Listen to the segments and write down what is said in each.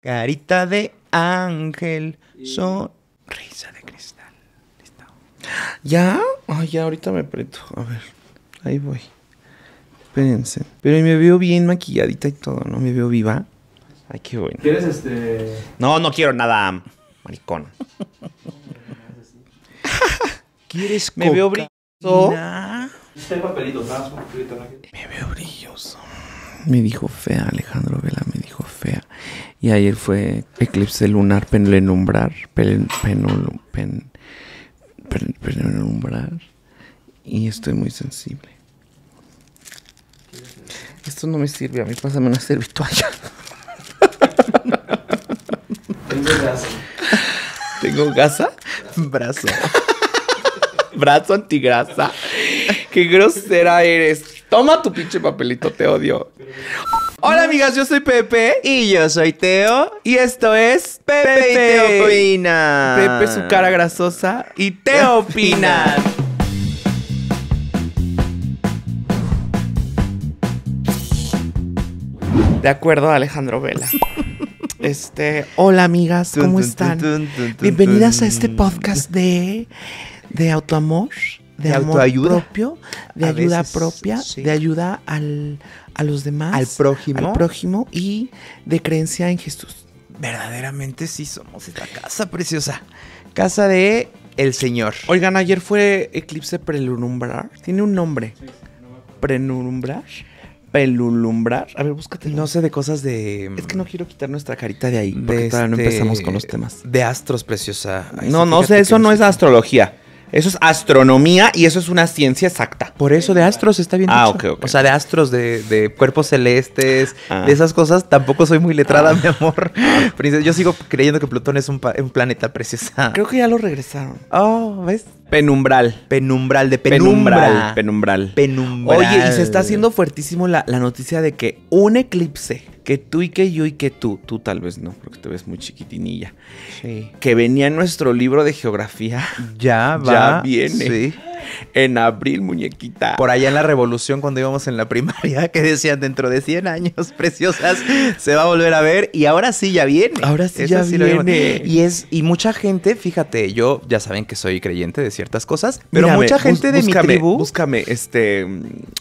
Carita de ángel, sonrisa de cristal. Listo. ¿Ya? Ay, ya, ahorita me preto. A ver, ahí voy. Espérense. Pero me veo bien maquilladita y todo, ¿no? Me veo viva. Ay, qué bueno. ¿Quieres este.? No, no quiero nada, maricón. ¿Quieres Me veo brilloso. Papelito, ¿no? Me veo brilloso. Me dijo fea, Alejandro Vela me dijo fea. Y ayer fue eclipse lunar penumbrar. Pen, penul- pen, pen- penumbrar. Y estoy muy sensible. Esto no me sirve a mí, pásame una servitoalla. Tengo gas. ¿Tengo gasa? Brazo. Brazo antigrasa. Qué grosera eres. Toma tu pinche papelito, te odio. Hola amigas, yo soy Pepe. Y yo soy Teo. Y esto es Pepe y Teo opina. Pepe su cara grasosa y te opina. De acuerdo, Alejandro Vela. Este, hola amigas, ¿cómo están? Bienvenidas a este podcast de de autoamor, de, De amor autoayuda. propio, de A ayuda veces, propia, sí. de ayuda al, a los demás, Al prójimo. al prójimo y de creencia en Jesús. Verdaderamente sí somos esta casa preciosa. Casa de el Señor. Oigan, ayer fue eclipse prelumbrar. Tiene un nombre. Prelumbrar. Pelulumbrar. A ver, búscate. No sé de cosas de. Es que no quiero quitar nuestra carita de ahí. de Porque todavía no este- empezamos con los temas. De astros, preciosa. Ay, no, sí, no sé, eso no es astrología. Eso es astronomía y eso es una ciencia exacta. Por eso de astros está bien Ah, dicho. ok, ok. O sea, de astros, de, de cuerpos celestes, Ah. de esas cosas, tampoco soy muy letrada, mi amor. Princesa, yo sigo creyendo que Plutón es un, pa- un planeta preciosa. Creo que ya lo regresaron. Oh, ¿ves? Penumbral. Penumbral, de penumbra. Penumbral. Penumbral. Oye, y se está haciendo fuertísimo la, la noticia de que un eclipse, que tú y que yo y que tú, tú tal vez no, porque te ves muy chiquitinilla, Sí. que venía en nuestro libro de geografía Ya va. Ya viene. Sí. En abril, muñequita. Por allá en la revolución, cuando íbamos en la primaria, que decían dentro de 100 años, preciosas, se va a volver a ver. Y ahora sí ya viene. Ahora sí Eso ya viene. Y es, y mucha gente, fíjate, yo ya saben que soy creyente de ciertas cosas, pero Mírame, mucha gente de búscame, mi tribu. Búscame, este.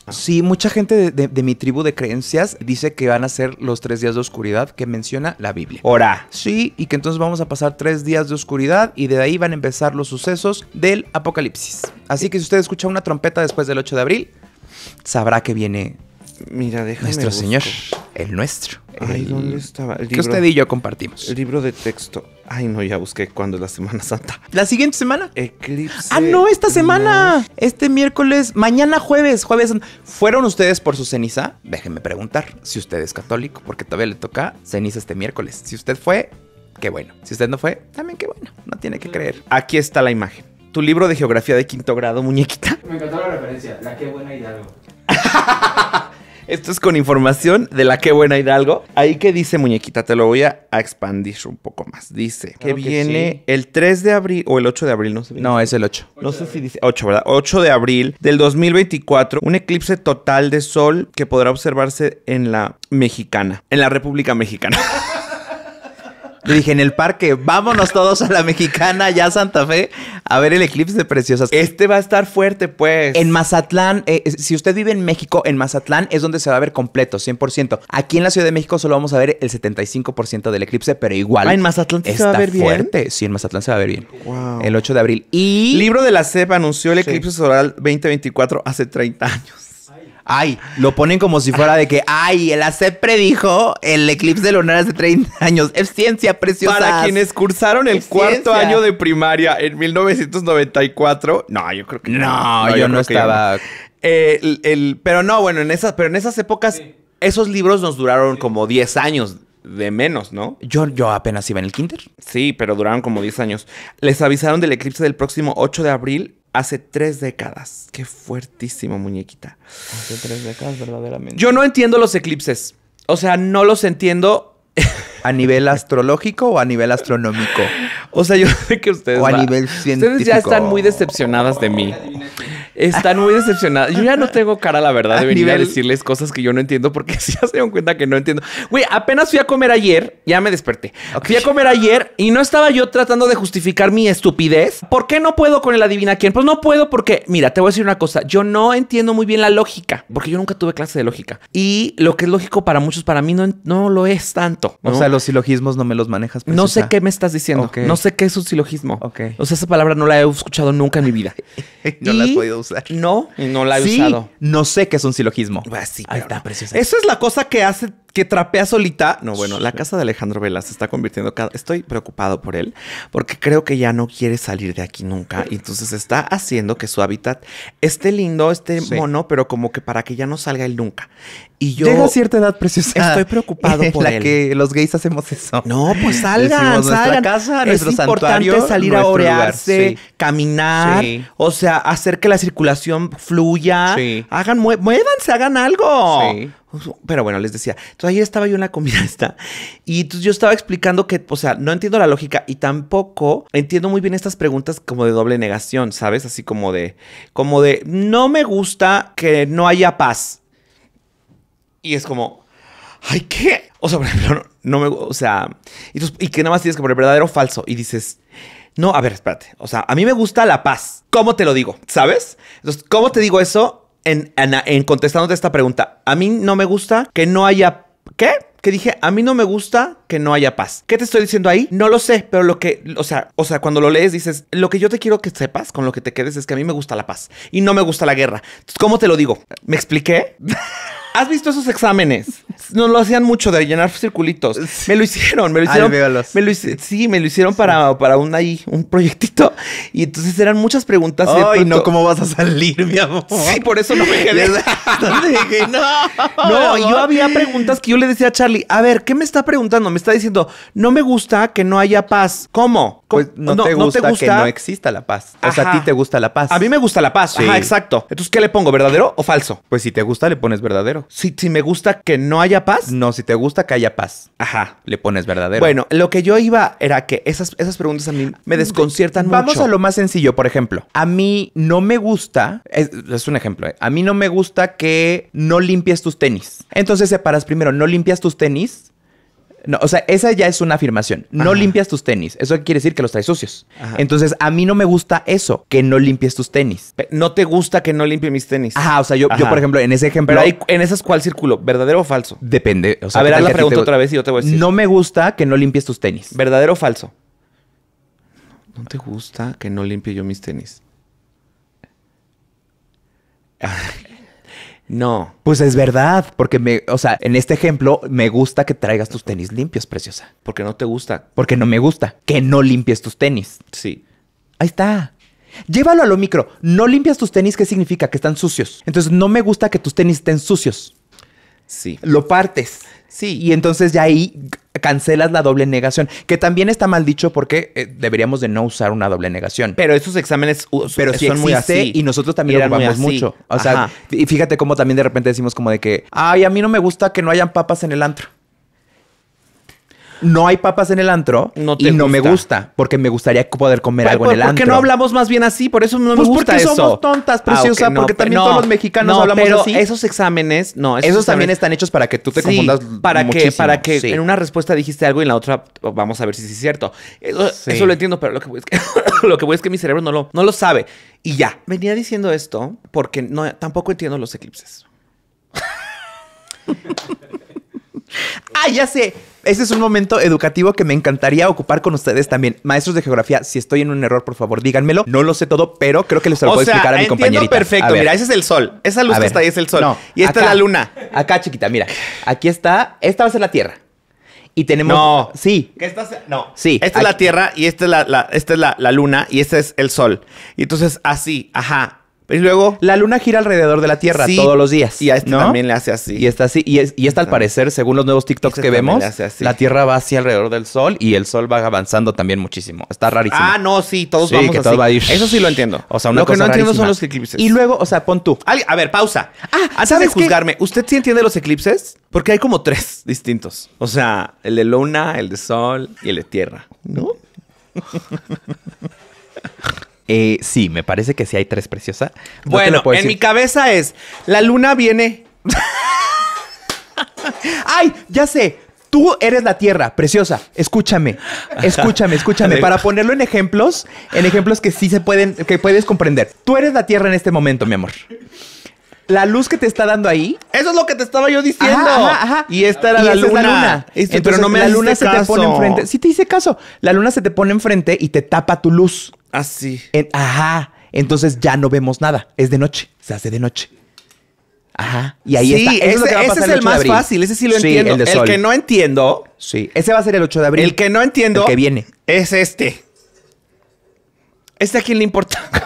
Sí, mucha gente de, de- de mi tribu de creencias dice que van a ser los tres días de oscuridad que menciona la Biblia. Ora. Sí, y que entonces vamos a pasar tres días de oscuridad y de ahí van a empezar los sucesos del apocalipsis. Así que si usted escucha una trompeta después del 8 de abril, sabrá que viene Mira, nuestro busco. Señor, el nuestro. Ay, el ¿dónde estaba? El Que libro, usted y yo compartimos. el libro de texto. Ay, no, ya busqué cuándo es la Semana Santa. La siguiente semana. Eclipse. Ah, no, esta semana. Este miércoles, mañana jueves, jueves. ¿Fueron ustedes por su ceniza? Déjenme preguntar si usted es católico, porque todavía le toca ceniza este miércoles. Si usted fue, qué bueno. Si usted no fue, también qué bueno. No tiene que creer. Aquí está la imagen. Tu libro de geografía de quinto grado, muñequita. Me encantó la referencia. La que buena Hidalgo. Esto es con información de la que buena Hidalgo. Ahí que dice muñequita, te lo voy a, a expandir un poco más. Dice que Claro que viene sí. el 3 de abril o el 8 de abril, no sé. bien. No, es el 8. No sé si dice 8, ¿verdad? 8 de abril del 2024, un eclipse total de sol que podrá observarse en la mexicana, en la República Mexicana. Le dije en el parque, vámonos todos a la mexicana, ya a Santa Fe, a ver el eclipse de preciosas. Este va a estar fuerte, pues. En Mazatlán, eh, si usted vive en México, en Mazatlán es donde se va a ver completo, 100%. Aquí en la Ciudad de México solo vamos a ver el 75% del eclipse, pero igual. Ah, en Mazatlán sí se va a está ver bien. fuerte. Sí, en Mazatlán se va a ver bien. Wow. El 8 de abril. Y. Libro de la CEP anunció el Sí. eclipse solar 2024 hace 30 años. Ay, lo ponen como si fuera de que, ay, el ACEP predijo el eclipse lunar hace 30 años. Es ciencia preciosa. Para quienes cursaron el cuarto año de primaria en 1994. No, yo creo que No, yo no que ya estaba. Eh, el, el- pero no, bueno, en esas, pero en esas épocas, esos libros nos duraron como 10 años de menos, ¿no? Yo, yo apenas iba en el kinder. Sí, pero duraron como 10 años. Les avisaron del eclipse del próximo 8 de abril hace tres décadas. Qué fuertísimo, muñequita. Hace tres décadas, verdaderamente. Yo no entiendo los eclipses. O sea, no los entiendo. ¿A nivel astrológico o a nivel astronómico? O sea, yo sé que ustedes. O a va- nivel Ustedes ya científico. están muy decepcionadas de mí. Están muy decepcionadas. Yo ya no tengo cara, la verdad, de venir a decirles cosas que yo no entiendo porque si ya se dieron cuenta que no entiendo. Güey, apenas fui a comer ayer, ya me desperté. Fui a comer ayer y no estaba yo tratando de justificar mi estupidez. ¿Por qué no puedo con el adivina quién? Pues no puedo porque, mira, te voy a decir una cosa. Yo no entiendo muy bien la lógica porque yo nunca tuve clase de lógica. Y lo que es lógico para muchos, para mí no, no lo es tanto. O sea, los silogismos no me los manejas. No sé qué me estás diciendo. No sé qué es un silogismo. Ok. O sea, esa palabra no la he escuchado nunca en mi vida. No la Y- podido usar. No, y no la he sí, usado. no sé qué es un silogismo. Sí, Ahí está, no. preciosa. Eso es la cosa que hace que trapea solita. No, bueno, la casa de Alejandro Vela se está convirtiendo cada... Estoy preocupado por él porque creo que ya no quiere salir de aquí nunca y entonces está haciendo que su hábitat esté lindo, esté Sí. mono, pero como que para que ya no salga él nunca. Y yo Llega a cierta edad preciosa. estoy preocupado en por la él. que los gays hacemos eso. No, pues salgan, Decimos, salgan. casa, es importante salir a orearse, Sí. caminar, Sí. o sea, hacer que la circulación fluya. Sí. Hagan, mue- muévanse, hagan algo. Sí. Pero bueno, les decía, entonces ayer estaba yo en la comida esta y entonces yo estaba explicando que, o sea, no entiendo la lógica y tampoco entiendo muy bien estas preguntas como de doble negación, ¿sabes? Así como de, como de, no me gusta que no haya paz. Y es como, ay, ¿qué? O sea, no, me, o sea, y, y que nada más tienes que poner verdadero o falso y dices, no, a ver, espérate, o sea, a mí me gusta la paz. ¿Cómo te lo digo? ¿Sabes? Entonces, ¿cómo te digo eso en, en, en contestándote esta pregunta? A mí no me gusta que no haya, ¿qué? Que dije, a mí no me gusta que no haya paz. ¿Qué te estoy diciendo ahí? No lo sé, pero lo que, o sea, o sea, cuando lo lees dices, lo que yo te quiero que sepas, con lo que te quedes, es que a mí me gusta la paz y no me gusta la guerra. ¿cómo te lo digo? ¿Me expliqué? ¿Has visto esos exámenes? Nos lo hacían mucho de llenar circulitos. Me lo hicieron, me lo hicieron. me lo sí, me lo hicieron para, para un ahí, un proyectito. Y entonces eran muchas preguntas. Ay, no, ¿cómo vas a salir, mi amor? Sí, por eso no me quedé. ¿Dónde dije? No. No, yo había preguntas que yo le decía a Charlie, a ver, ¿qué me está preguntando? Me está diciendo, no me gusta que no haya paz. ¿Cómo? ¿Cómo? Pues no, te gusta que no exista la paz. O sea, a ti te gusta la paz. A mí me gusta la paz. Sí. Ajá, exacto. Entonces, ¿qué le pongo? ¿Verdadero o falso? Pues si te gusta, le pones verdadero. Si, si me gusta que no haya paz. No, si te gusta que haya paz, Ajá. le pones verdadero. Bueno, lo que yo iba era que esas, esas preguntas a mí me desconciertan Vamos mucho. a lo más sencillo, por ejemplo. A mí no me gusta, es, es un ejemplo, ¿eh? a mí no me gusta que no limpies tus tenis. Entonces separas primero, no limpias tus tenis. No, o sea, esa ya es una afirmación. No Ajá. limpias tus tenis. Eso quiere decir que los traes sucios. Ajá. Entonces, a mí no me gusta eso, que no limpies tus tenis. Pe- No te gusta que no limpie mis tenis. Ajá, o sea, yo, yo Ajá. por ejemplo, en ese ejemplo. Pero ahí, en esas, ¿cuál círculo? ¿Verdadero o falso? Depende. O sea, A ver, ¿qué haz tal la que pregunta otra vez y yo te voy a decir. No me gusta que no limpies tus tenis. ¿Verdadero o falso? ¿No te gusta que no limpie yo mis tenis? no. Pues es verdad, porque me, o sea, en este ejemplo me gusta que traigas tus tenis limpios, preciosa. Porque no te gusta. Porque no me gusta que no limpies tus tenis. Sí. Ahí está. Llévalo a lo micro. No limpias tus tenis, ¿qué significa? Que están sucios. Entonces no me gusta que tus tenis estén sucios. Sí. Lo partes. Sí. Y entonces ya ahí cancelas la doble negación, que también está mal dicho porque eh, deberíamos de no usar una doble negación. Pero esos exámenes uh, pero sí son muy así. y nosotros también lo Eran ocupamos mucho. O sea, y fíjate cómo también de repente decimos como de que, ay, a mí no me gusta que no hayan papas en el antro. No hay papas en el antro No y no me gusta. porque me gustaría poder comer ¿Por, algo en el por antro. qué no hablamos más bien así? Por eso no Pues me gusta porque eso. somos tontas, preciosa, ok, porque también todos los mexicanos no, hablamos pero así. esos exámenes, no. Esos también exámenes- están hechos para que tú te Sí, confundas para que para que Sí. en una respuesta dijiste algo y en la otra vamos a ver si es cierto. Eso, Sí. eso lo entiendo, pero lo que voy es que lo que voy es que mi cerebro no lo no lo sabe y ya. Venía diciendo esto porque no tampoco entiendo los eclipses. Ah, ya sé. Ese es un momento educativo que me encantaría ocupar con ustedes también. Maestros de geografía, si estoy en un error, por favor, díganmelo. No lo sé todo, pero creo que les lo puedo explicar a mi compañerita. perfecto. A. Mira, ese es el sol. Esa luz A que ver. está ahí es el sol. No, y esta acá. es la luna. Acá, chiquita, mira. Aquí está. Esta va a ser la Tierra. Y tenemos. No. Sí. Que esta se- no. Sí, Esta es la. Tierra y esta es la, la- esta es la, la luna y este es el sol. Y entonces así, ajá. Y luego La luna gira alrededor de la Tierra Sí, todos los días. y a este ¿no? también le hace así. Y está así. Y, es- y esta, al parecer, según los nuevos TikToks Este que vemos, así. la Tierra va hacia alrededor del Sol y el Sol va avanzando también muchísimo. Está rarísimo. Ah, no, sí, todos Sí, vamos que así. todo va a ir. Eso sí lo entiendo. O sea, una lo que cosa no entiendo son los eclipses. Y luego, o sea, pon tú. A ver, pausa. Ah, Antes ¿sabes de qué? juzgarme, ¿usted sí entiende los eclipses? Porque hay como tres distintos. O sea, el de luna, el de sol y el de tierra. ¿No? Eh, sí, me parece que sí hay tres preciosa. No bueno, en mi cabeza es, la luna viene... ¡Ay! Ya sé. Tú eres la tierra, preciosa. Escúchame. Escúchame, escúchame. Para ponerlo en ejemplos, en ejemplos que sí se pueden, que puedes comprender. Tú eres la tierra en este momento, mi amor. La luz que te está dando ahí. Eso es lo que te estaba yo diciendo. Ajá, ajá. Y esta era Y la, esa es luna. Este, Entonces, pero no me la luna se te pone enfrente. Sí te hice caso. La luna se te pone enfrente y te tapa tu luz. Así. En- ajá. Entonces ya no vemos nada. Es de noche. Se hace de noche. Ajá. Y ahí sí, está. Eso ese, es lo que va a ese pasar es el el 8 de más fácil. Ese sí lo Sí, entiendo. el de el que no entiendo, Sí. Ese va a ser el 8 de abril. el que no entiendo, El que viene. es este. ¿Este a quién le importa?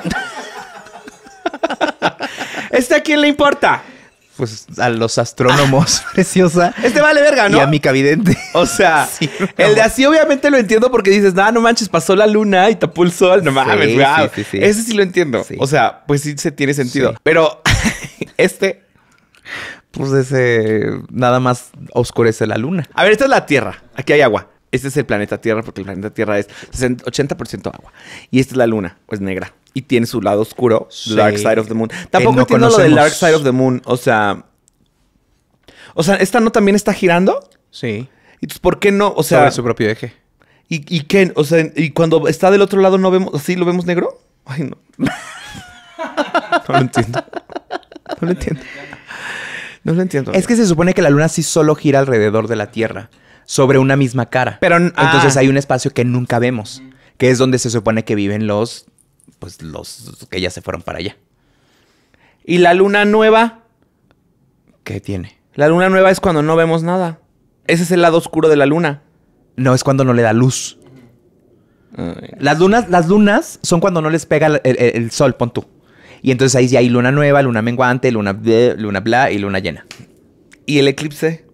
¿Este a quién le importa? Pues a los astrónomos, preciosa. Este vale verga, ¿no? Y a mi cavidente. O sea, Sí, el de así obviamente lo entiendo porque dices, nah, no manches, pasó la luna y tapó el sol. No mames, Sí, wow. sí. Ese sí lo entiendo. O sea, pues sí se tiene sentido. Pero este. Pues ese nada más oscurece la luna. A ver, esta es la Tierra. Aquí hay agua. Este es el planeta Tierra porque el planeta Tierra es 60 80% agua. Y esta es la luna, pues negra. Y tiene su lado oscuro, Sí. Dark Side of the Moon. Tampoco no entiendo lo del. Dark Side of the Moon. O sea. O sea, ¿esta no también está girando? Sí. Entonces, ¿por qué no? O sea, Sobre su propio eje. ¿y, ¿y qué? O sea, ¿y cuando está del otro lado no vemos, así lo vemos negro? Ay, no. no lo entiendo. No lo entiendo. No lo entiendo. Es que se supone que la luna sí solo gira alrededor de la Tierra, sobre una misma cara. Pero, entonces ah. hay un espacio que nunca vemos, que es donde se supone que viven los, pues los que ya se fueron para allá. ¿Y la luna nueva? ¿Qué tiene? La luna nueva es cuando no vemos nada. Ese es el lado oscuro de la luna. No es cuando no le da luz. Las lunas, las lunas son cuando no les pega el, el- el sol, pon tú. Y entonces ahí sí hay luna nueva, luna menguante, luna luna bla y luna llena. ¿Y el eclipse?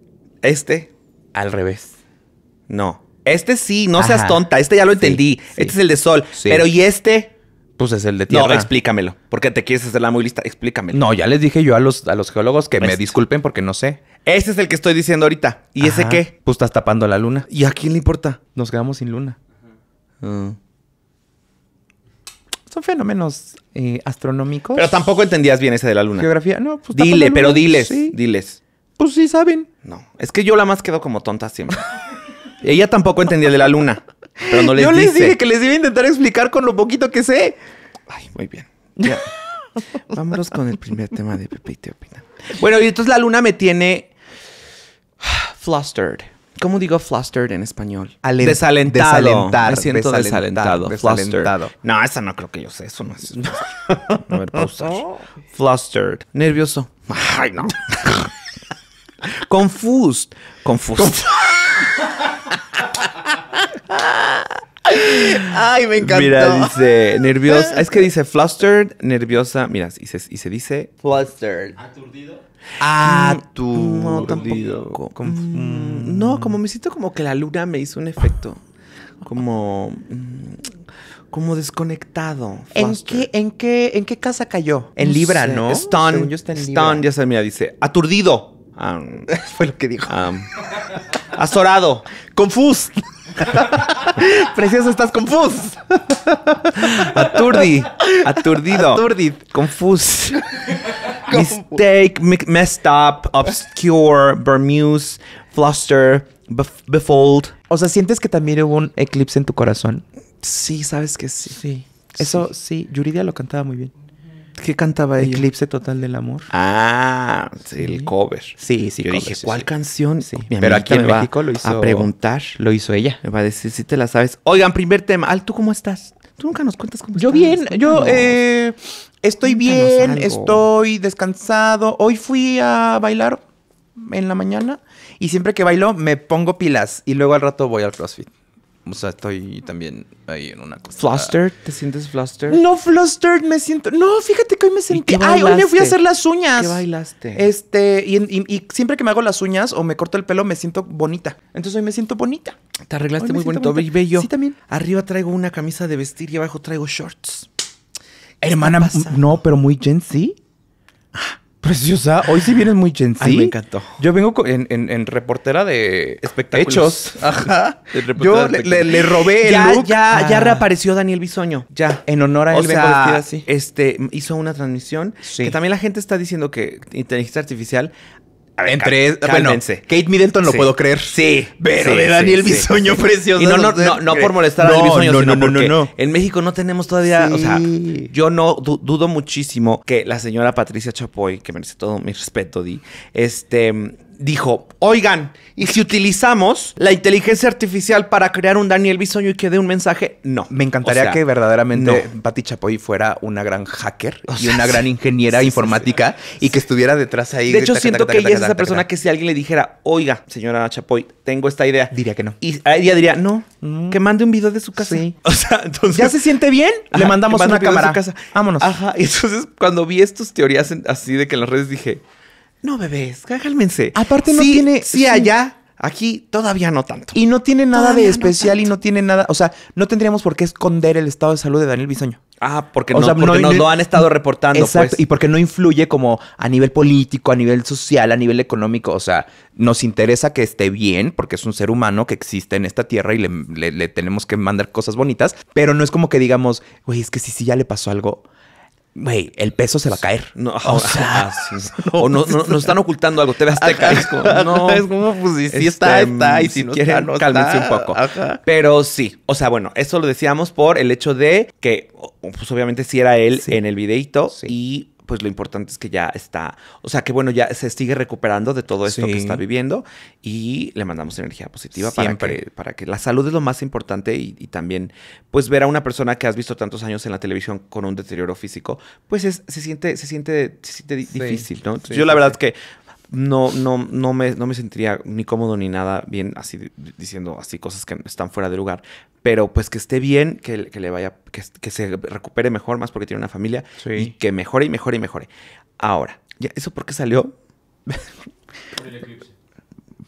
¿Este? Al revés. No. Este sí, no seas Ajá. tonta. Este ya lo entendí. sí. Este es el de sol. Sí. Pero ¿y este? Pues es el de tierra. No, explícamelo. Porque te quieres hacerla muy lista. Explícamelo. No, ya les dije yo a los, a los geólogos que me Este. disculpen porque no sé. Este es el que estoy diciendo ahorita. ¿Y ese qué? Pues estás tapando la luna. ¿Y a quién le importa? Nos quedamos sin luna. Ah. Son fenómenos eh, astronómicos. Pero tampoco entendías bien ese de la luna. Geografía, no, pues Dile, la pero diles. Diles. Pues sí saben. No. Es que yo la más quedo como tonta siempre. Ella tampoco entendía el de la luna. Pero no les Yo les dice. dije que les iba a intentar explicar con lo poquito que sé. Ay, muy bien. Ya. Vámonos con el primer tema de Pepe y te opina. Bueno, y entonces la luna me tiene flustered. ¿Cómo digo flustered en español? Alen- desalentado. desalentar, Me siento desalentar, desalentado. desalentado. Flustered. No, esa no creo que yo sé. Eso no es. A ver, pausar. Flustered. Nervioso. Ay, no. Confused. Confused. Ay, me encantó. Mira, dice nerviosa. Es que dice flustered, nerviosa. Mira, y se, y se dice Flustered. ¿Aturdido? Ah, tú. No, tampoco. Mm, no, como me siento como que la luna me hizo un efecto. Como. mm, Como desconectado. ¿En qué, en, qué, ¿En qué casa cayó? En No Libra, sé. ¿no? Stun. Yo está en Libra. Stun, ya se mira, dice. Aturdido. Fue lo que dijo. azorado. Confus. Precioso, estás confus. Aturdi. Aturdido. Aturdid. Confused. Mistake, mi- messed up, obscure, Bermuse, fluster, bef- befold. O sea, ¿sientes que también hubo un eclipse en tu corazón? Sí, sabes que sí. Sí. Eso sí, Yuridia lo cantaba muy bien. ¿Qué cantaba ella? Eclipse total del amor. Ah, sí, el cover. Sí, sí. Yo cover, dije, sí, ¿cuál sí. canción? Sí. Mi Pero aquí en México lo hizo- A preguntar. Lo hizo ella. Me va a decir si te la sabes. Oigan, primer tema. Al, ¿tú cómo estás? Tú nunca nos cuentas cómo Yo estás. bien, yo eh, estoy Cuéntanos bien, algo. estoy descansado. Hoy fui a bailar en la mañana y siempre que bailo me pongo pilas y luego al rato voy al CrossFit. O sea, estoy también ahí en una cosa. ¿Flustered? ¿Te sientes flustered? No, flustered, me siento. No, fíjate que hoy me sentí. Ay, hoy me fui a hacer las uñas. ¿Qué bailaste? Este, y, y- y siempre que me hago las uñas o me corto el pelo, me siento bonita. Entonces hoy me siento bonita. Te arreglaste muy bonito. bonita. Bello. Sí, también. Arriba traigo una camisa de vestir y abajo traigo shorts. Hermana, no, pero muy Gen Z. Preciosa, hoy sí vienes muy Gen Z. Ay, me encantó. Yo vengo en, en- en reportera de Espectáculos. hechos. Ajá. De reportera Yo de le, le- le robé el Ya, look ya, ya a- reapareció Daniel Bisoño. Ya. En honor a O él vengo sea, vestida así. este, hizo una transmisión Sí. que también la gente está diciendo que inteligencia artificial. A ver, Entre, bueno. Kate Middleton lo Sí. puedo creer. Sí, Pero sí, de Daniel sí, Bisoño precioso. Y no, no, no, no por molestar a No, Daniel Bisoño, no, sino no, no, porque no, no. en México no tenemos todavía, o sea, yo no du- dudo muchísimo que la señora Patricia Chapoy, que merece todo mi respeto, Di, este, dijo, oigan, ¿y si utilizamos la inteligencia artificial para crear un Daniel Bisoño y que dé un mensaje? No. Me encantaría O sea, que verdaderamente no. Patti Chapoy fuera una gran hacker O y una gran ingeniera sí, sí, informática y que estuviera detrás ahí. De hecho, taca, siento taca, que taca, ella es esa persona que si alguien le dijera, oiga, señora Chapoy, tengo esta idea. Diría que no. Y ella diría, no, Mm. que mande un video de su casa. Sí. O sea, entonces... ¿Ya se siente bien? Le mandamos una un video de cámara. su casa. Vámonos. Ajá, y entonces cuando vi estas teorías así de que en las redes dije, no bebés, cálmense. Aparte no Sí, tiene- Sí, sí. allá, aquí todavía no tanto. Y no tiene nada Todavía de no especial y no tiene nada. O sea, no tendríamos por qué esconder el estado de salud de Daniel Bisoño. Ah, porque, O no, sea, porque no- nos no- lo han estado reportando, Exacto. pues. Y porque no influye como a nivel político, a nivel social, a nivel económico. O sea, nos interesa que esté bien, porque es un ser humano que existe en esta tierra y le, le- le tenemos que mandar cosas bonitas. Pero no es como que digamos, güey, es que si sí ya le pasó algo, güey, el peso se va a caer. No, o sea, ah, o no, no- nos están ocultando algo. TV Azteca. es como, no. es como, pues si, Este, sí está, está. Y si no quieren, está, no cálmense está. un poco. Ajá. Pero sí, o sea, bueno, eso lo decíamos por el hecho de que, pues obviamente sí era él Sí. en el videito Sí. y pues lo importante es que ya está, o sea, que bueno, ya se sigue recuperando de todo esto Sí. que está viviendo y le mandamos energía positiva para que, para que la salud es lo más importante y, y también, pues ver a una persona que has visto tantos años en la televisión con un deterioro físico, pues es, se siente, se siente, se siente Sí. difícil, ¿no? Sí, Yo la verdad es que no, no, no, me, no me sentiría ni cómodo ni nada bien así di- diciendo así cosas que están fuera de lugar. Pero pues que esté bien, que, que le vaya, que, que se recupere mejor más porque tiene una familia Sí. y que mejore y mejore y mejore. Ahora, ¿ya ¿eso por qué salió? Por el eclipse.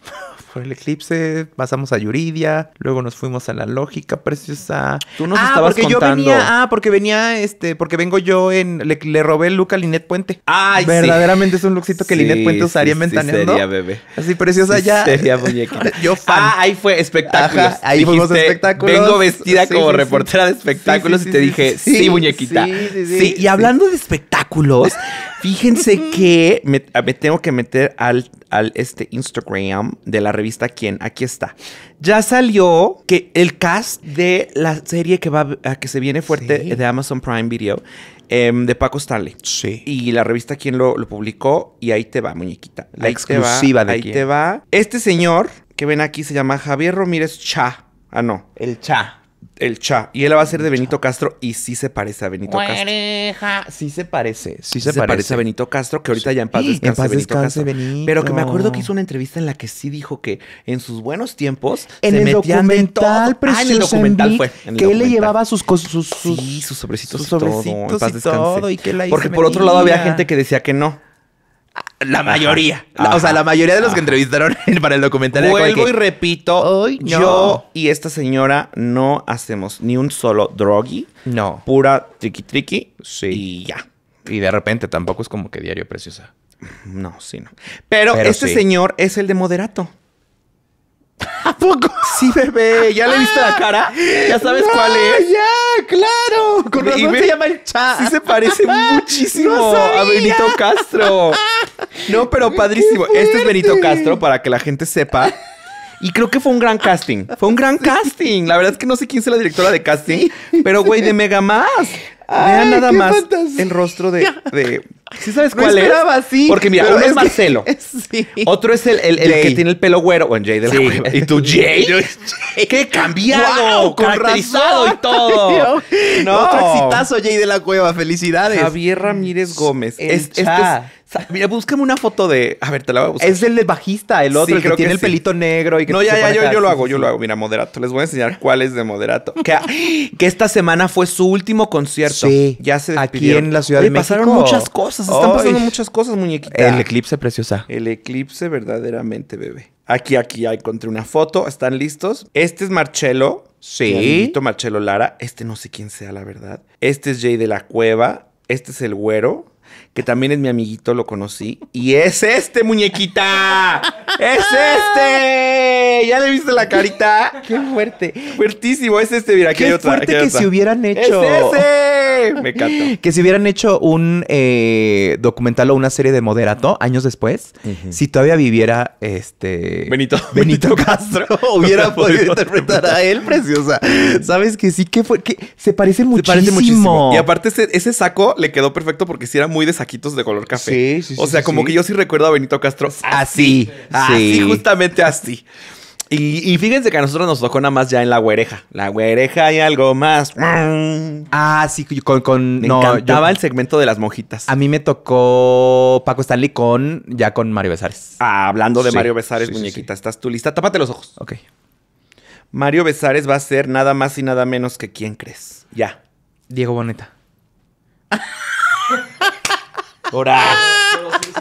Por el eclipse pasamos a Yuridia, luego nos fuimos a la lógica preciosa. Tú nos ah, estabas porque contando. yo venía, ah, porque venía, este, porque vengo yo en, le, le robé el look a Linet Puente. Ay, sí. Verdaderamente es un lookcito que Sí, Linet Puente usaría sí, ventaneando. sería, bebé. Así preciosa Sí, ya. Sería muñequita. yo fan. Ah, ahí fue espectáculos. Ajá, ahí fuimos espectáculos. Vengo vestida como reportera de espectáculos y te dije, sí, muñequita. sí, sí, sí, Sí, y hablando de espectáculos, fíjense que me, me tengo que meter al, al este Instagram de la revista Quién. Aquí está. Ya salió que el cast de la serie que va a que se viene fuerte Sí. de Amazon Prime Video em, de Paco Stanley. Sí. Y la revista Quién lo, lo publicó y ahí te va, muñequita. La Ahí te va, exclusiva de Ahí Quién. te va. Este señor que ven aquí se llama Javier Ramírez Cha. Ah, no. El cha. El Cha. Y él va a ser de Benito Castro y sí se parece a Benito Castro. Sí se parece, sí Se, se, parece. a Benito Castro, que ahorita ya en paz En descanse, paz Benito descanse, Castro. Benito. Pero que me acuerdo que hizo una entrevista en la que sí dijo que en sus buenos tiempos En se el metían documental, todo. Ah, en el documental en fue. En el que él le llevaba sus cosas, sus, sus- Sí, sus sobrecitos sus y todo. En paz y descanse. todo, y que la Porque por otro lado había gente que decía que no. La mayoría. Ajá. O sea, la mayoría de los que entrevistaron para el documental. Vuelvo y que, repito, Ay, no. yo y esta señora no hacemos ni un solo droggy, No. pura triqui triqui Sí. y ya. Y de repente tampoco es como que diario preciosa. No, sí, no. Pero, Pero este sí. señor es el de moderato. ¿A poco? Sí, bebé, ¿ya le viste la cara? ¿Ya sabes cuál es? ya, claro. Con Y razón ve- se llama el cha. Sí se parece muchísimo No a Benito Castro. No, pero padrísimo. Este es Benito Castro para que la gente sepa. Y creo que fue un gran casting. Fue un gran casting. La verdad es que no sé quién es la directora de casting, pero güey, de Mega Más. Vean nada más fantasía. el rostro de, de- ¿Sí sabes No cuál es? Porque mira, uno es, que- Marcelo. sí. Otro es el, el- que tiene el pelo güero. O en Jay de la Sí. Cueva. ¿Y tú, Jay? ¡Qué cambiado! Caracterizado razón. y todo. No. Otro exitazo, Jay de la Cueva. Felicidades. Javier Ramírez Gómez. El Es- este es- mira, búscame una foto de. A ver, te la voy a buscar. Es el de bajista, el otro, Sí, el que creo tiene que el sí. pelito negro y que no, ya, ya, yo, yo lo hago, yo lo hago. Mira, moderato. Les voy a enseñar cuál es de moderato. Que, que esta semana fue su último concierto. Sí, Ya se aquí despidieron. en la Ciudad Oye, de pasaron México. muchas cosas. Están pasando muchas cosas, muñequita. El eclipse preciosa. El eclipse verdaderamente, bebé. Aquí, aquí ya encontré una foto. ¿Están listos? Este es Marcelo. Sí. Marcelo Lara. Este no sé quién sea, la verdad. Este es Jay de la Cueva. Este es el güero. Que también es mi amiguito, lo conocí. Y es este, muñequita. ¡Es este! ¿Ya le viste la carita? ¡Qué fuerte! Fuertísimo, es este, mira, aquí hay ¡Qué otra, fuerte aquí hay que otra. se hubieran hecho! ¡Es ese! Me encantó. Que si hubieran hecho un eh, documental o una serie de moderato años después, si todavía viviera este Benito. Benito Castro, hubiera podido interpretar a él, preciosa. Sabes que sí que fue que se parece Se muchísimo. parece muchísimo. Y aparte ese, ese saco le quedó perfecto porque sí era muy de saquitos de color café. Sí, sí, O sea, sí, como sí. que yo sí recuerdo a Benito Castro Así, Así, sí. justamente así. Y, y fíjense que a nosotros nos tocó nada más ya en la güereja. La güereja y algo más. Ah, sí, con, con no, encantaba yo- el segmento de las monjitas. a mí me tocó Paco Stanley con ya con Mario Besares. Ah, hablando de Sí, Mario Besares, sí, sí, muñequita, ¿estás tú lista? Tápate los ojos. Ok. Mario Besares va a ser nada más y nada menos que quién crees. Ya. Diego Boneta. Ahora.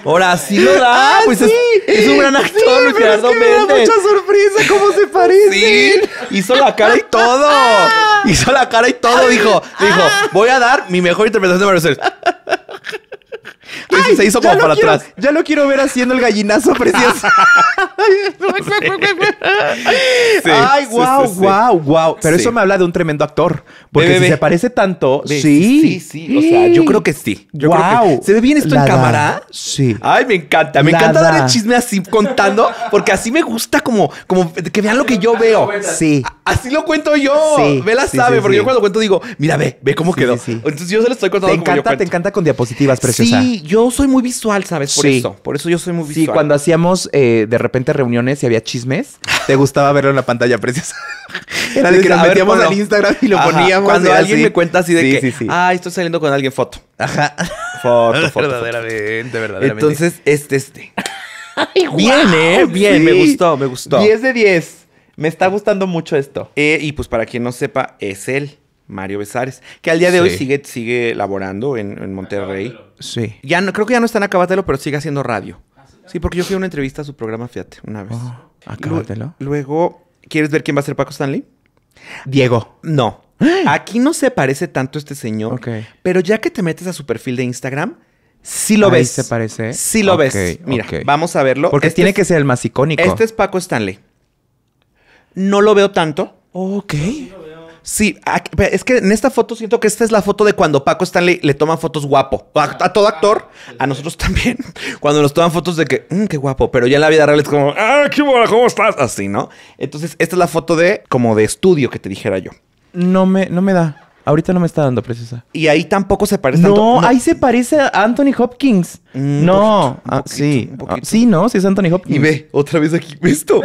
Ahora sí lo da. Pues es, es un gran actor, Luis Gerardo Méndez. sorpresa cómo se Sí, hizo la cara y todo. Hizo la cara y todo. Dijo, dijo, voy a dar mi mejor interpretación de Mario Besares. Y se hizo ya como para quiero- atrás. Ya lo quiero ver haciendo el gallinazo precioso. Sí, Ay, wow, sí, sí. wow, wow. Pero Sí. eso me habla de un tremendo actor. Porque si se parece tanto, sí. Sí, sí. O sea, yo creo que sí. Yo creo que- Guau. ¿Se ve bien esto La en da. cámara? Sí. Ay, me encanta. Me La encanta dar da. el chisme así contando, porque así me gusta como, como que vean lo que yo veo. Sí. Así lo cuento yo. Sí, Vela sí, sabe, sí, porque sí. yo cuando cuento digo, mira, ve, ve cómo Sí, quedó. sí, sí. Entonces yo se lo estoy Te contando como yo encanta, te encanta con diapositivas, preciosa. Sí, yo soy muy visual, ¿sabes? Por Sí. eso. Por eso yo soy muy Sí, visual. cuando hacíamos eh, de repente reuniones y había chismes, te gustaba verlo en la pantalla preciosa. Era de que nos ver, metíamos ponlo. al Instagram y lo Ajá, poníamos. Cuando alguien así. me cuenta así de Sí, que, sí, sí. ay, estoy saliendo con alguien, foto. Ajá. Foto, foto. verdaderamente, verdaderamente. Entonces, este, este. Bien, ¿eh? Bien, me gustó, me gustó. 10 de 10. Me está gustando mucho esto. Eh, y pues para quien no sepa, es él, Mario Besares, que al día de hoy sigue, sigue laborando en, en Monterrey. Sí. Ya no, creo que ya no está en Acabátelo, pero sigue haciendo radio. Sí, porque yo fui a una entrevista a su programa, fíjate, una vez. Oh, acábatelo. Luego, ¿quieres ver quién va a ser Paco Stanley? Diego. No. Aquí no se parece tanto este señor. Ok. Pero ya que te metes a su perfil de Instagram, sí lo Ahí ves. se parece. Sí lo Ok, ves. Mira, vamos a verlo. Porque Este tiene es- que ser el más icónico. Este es Paco Stanley. No lo veo tanto. Ok. Sí, es que en esta foto siento que esta es la foto de cuando Paco Stanley le toma fotos guapo. A, a todo actor, a nosotros también. Cuando nos toman fotos de que, "Mm, qué guapo, pero ya en la vida real es como, ah, qué buena, ¿cómo estás? Así, ¿no? Entonces, esta es la foto de, como de estudio que te dijera yo. No me, no me da. Ahorita no me está dando preciosa. Y ahí tampoco se parece No, tanto. ahí se parece a Anthony Hopkins. Mm, no, poquito, ah, poquito, sí. Ah, sí, no, sí es Anthony Hopkins. Y ve, otra vez aquí, ¿ves esto?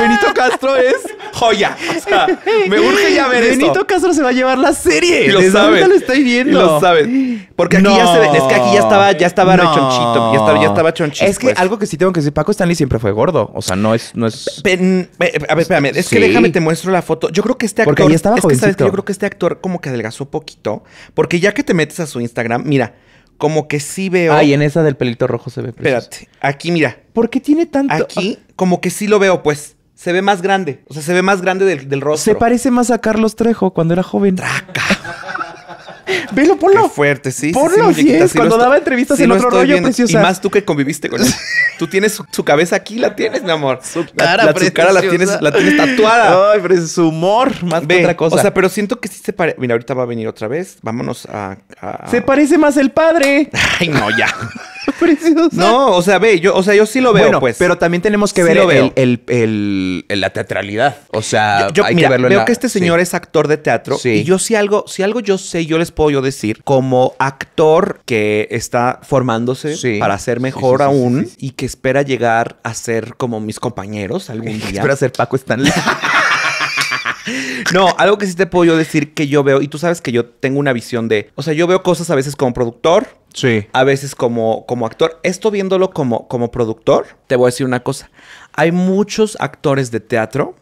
Benito Castro es joya. O sea, me urge ya ver Benito esto. Castro se va a llevar la serie. Y lo sabes. lo estoy viendo. Y lo sabes. Porque aquí ya se ve. Es que aquí ya estaba, ya estaba No. rechonchito. Ya estaba, ya estaba chonchito. Es que pues. algo que sí tengo que decir, Paco Stanley siempre fue gordo. O sea, no es, no es. Pen- a ver, espérame. Es que déjame te muestro la foto. Yo creo que este actor. Porque ahí estaba es que sabes que yo creo que este actor como que adelgazó poquito. Porque ya que te metes a su Instagram, mira, como que sí veo. Ay, en esa del pelito rojo se ve precioso. Espérate. Aquí, mira. ¿Por qué tiene tanto? Aquí, como que sí lo veo, pues. Se ve más grande. O sea, se ve más grande del, del rostro. Se parece más a Carlos Trejo cuando era joven. Traca. Velo, Qué ponlo. fuerte, sí. sí, Ponlo, sí, sí es, lo cuando daba entrevistas sí en otro rollo, viendo. preciosa. Y más tú que conviviste con él. Tú tienes su, su cabeza aquí, la tienes, mi amor. Su cara la, su cara la tienes, la tienes tatuada. Ay, pero es su humor más que Ve, otra cosa. O sea, pero siento que sí se parece. Mira, ahorita va a venir otra vez. Vámonos a. a- se parece más el padre. Ay, no, ya. Preciosa. No, o sea, ve, yo, o sea, yo sí lo veo, bueno, pues. pero también tenemos que Sí ver el, el, el- el- la teatralidad. O sea, yo, hay mira, que verlo en veo la- que este señor sí. es actor de teatro Sí. y yo si algo, si algo yo sé, yo les puedo yo decir como actor que está formándose Sí. para ser mejor sí, sí, sí, aún y que espera llegar a ser como mis compañeros algún día. Espera ser Paco Stanley. No, algo que sí te puedo yo decir que yo veo y tú sabes que yo tengo una visión de, o sea, yo veo cosas a veces como productor, sí. a veces como, como actor. Esto viéndolo como, como productor, te voy a decir una cosa. Hay muchos actores de teatro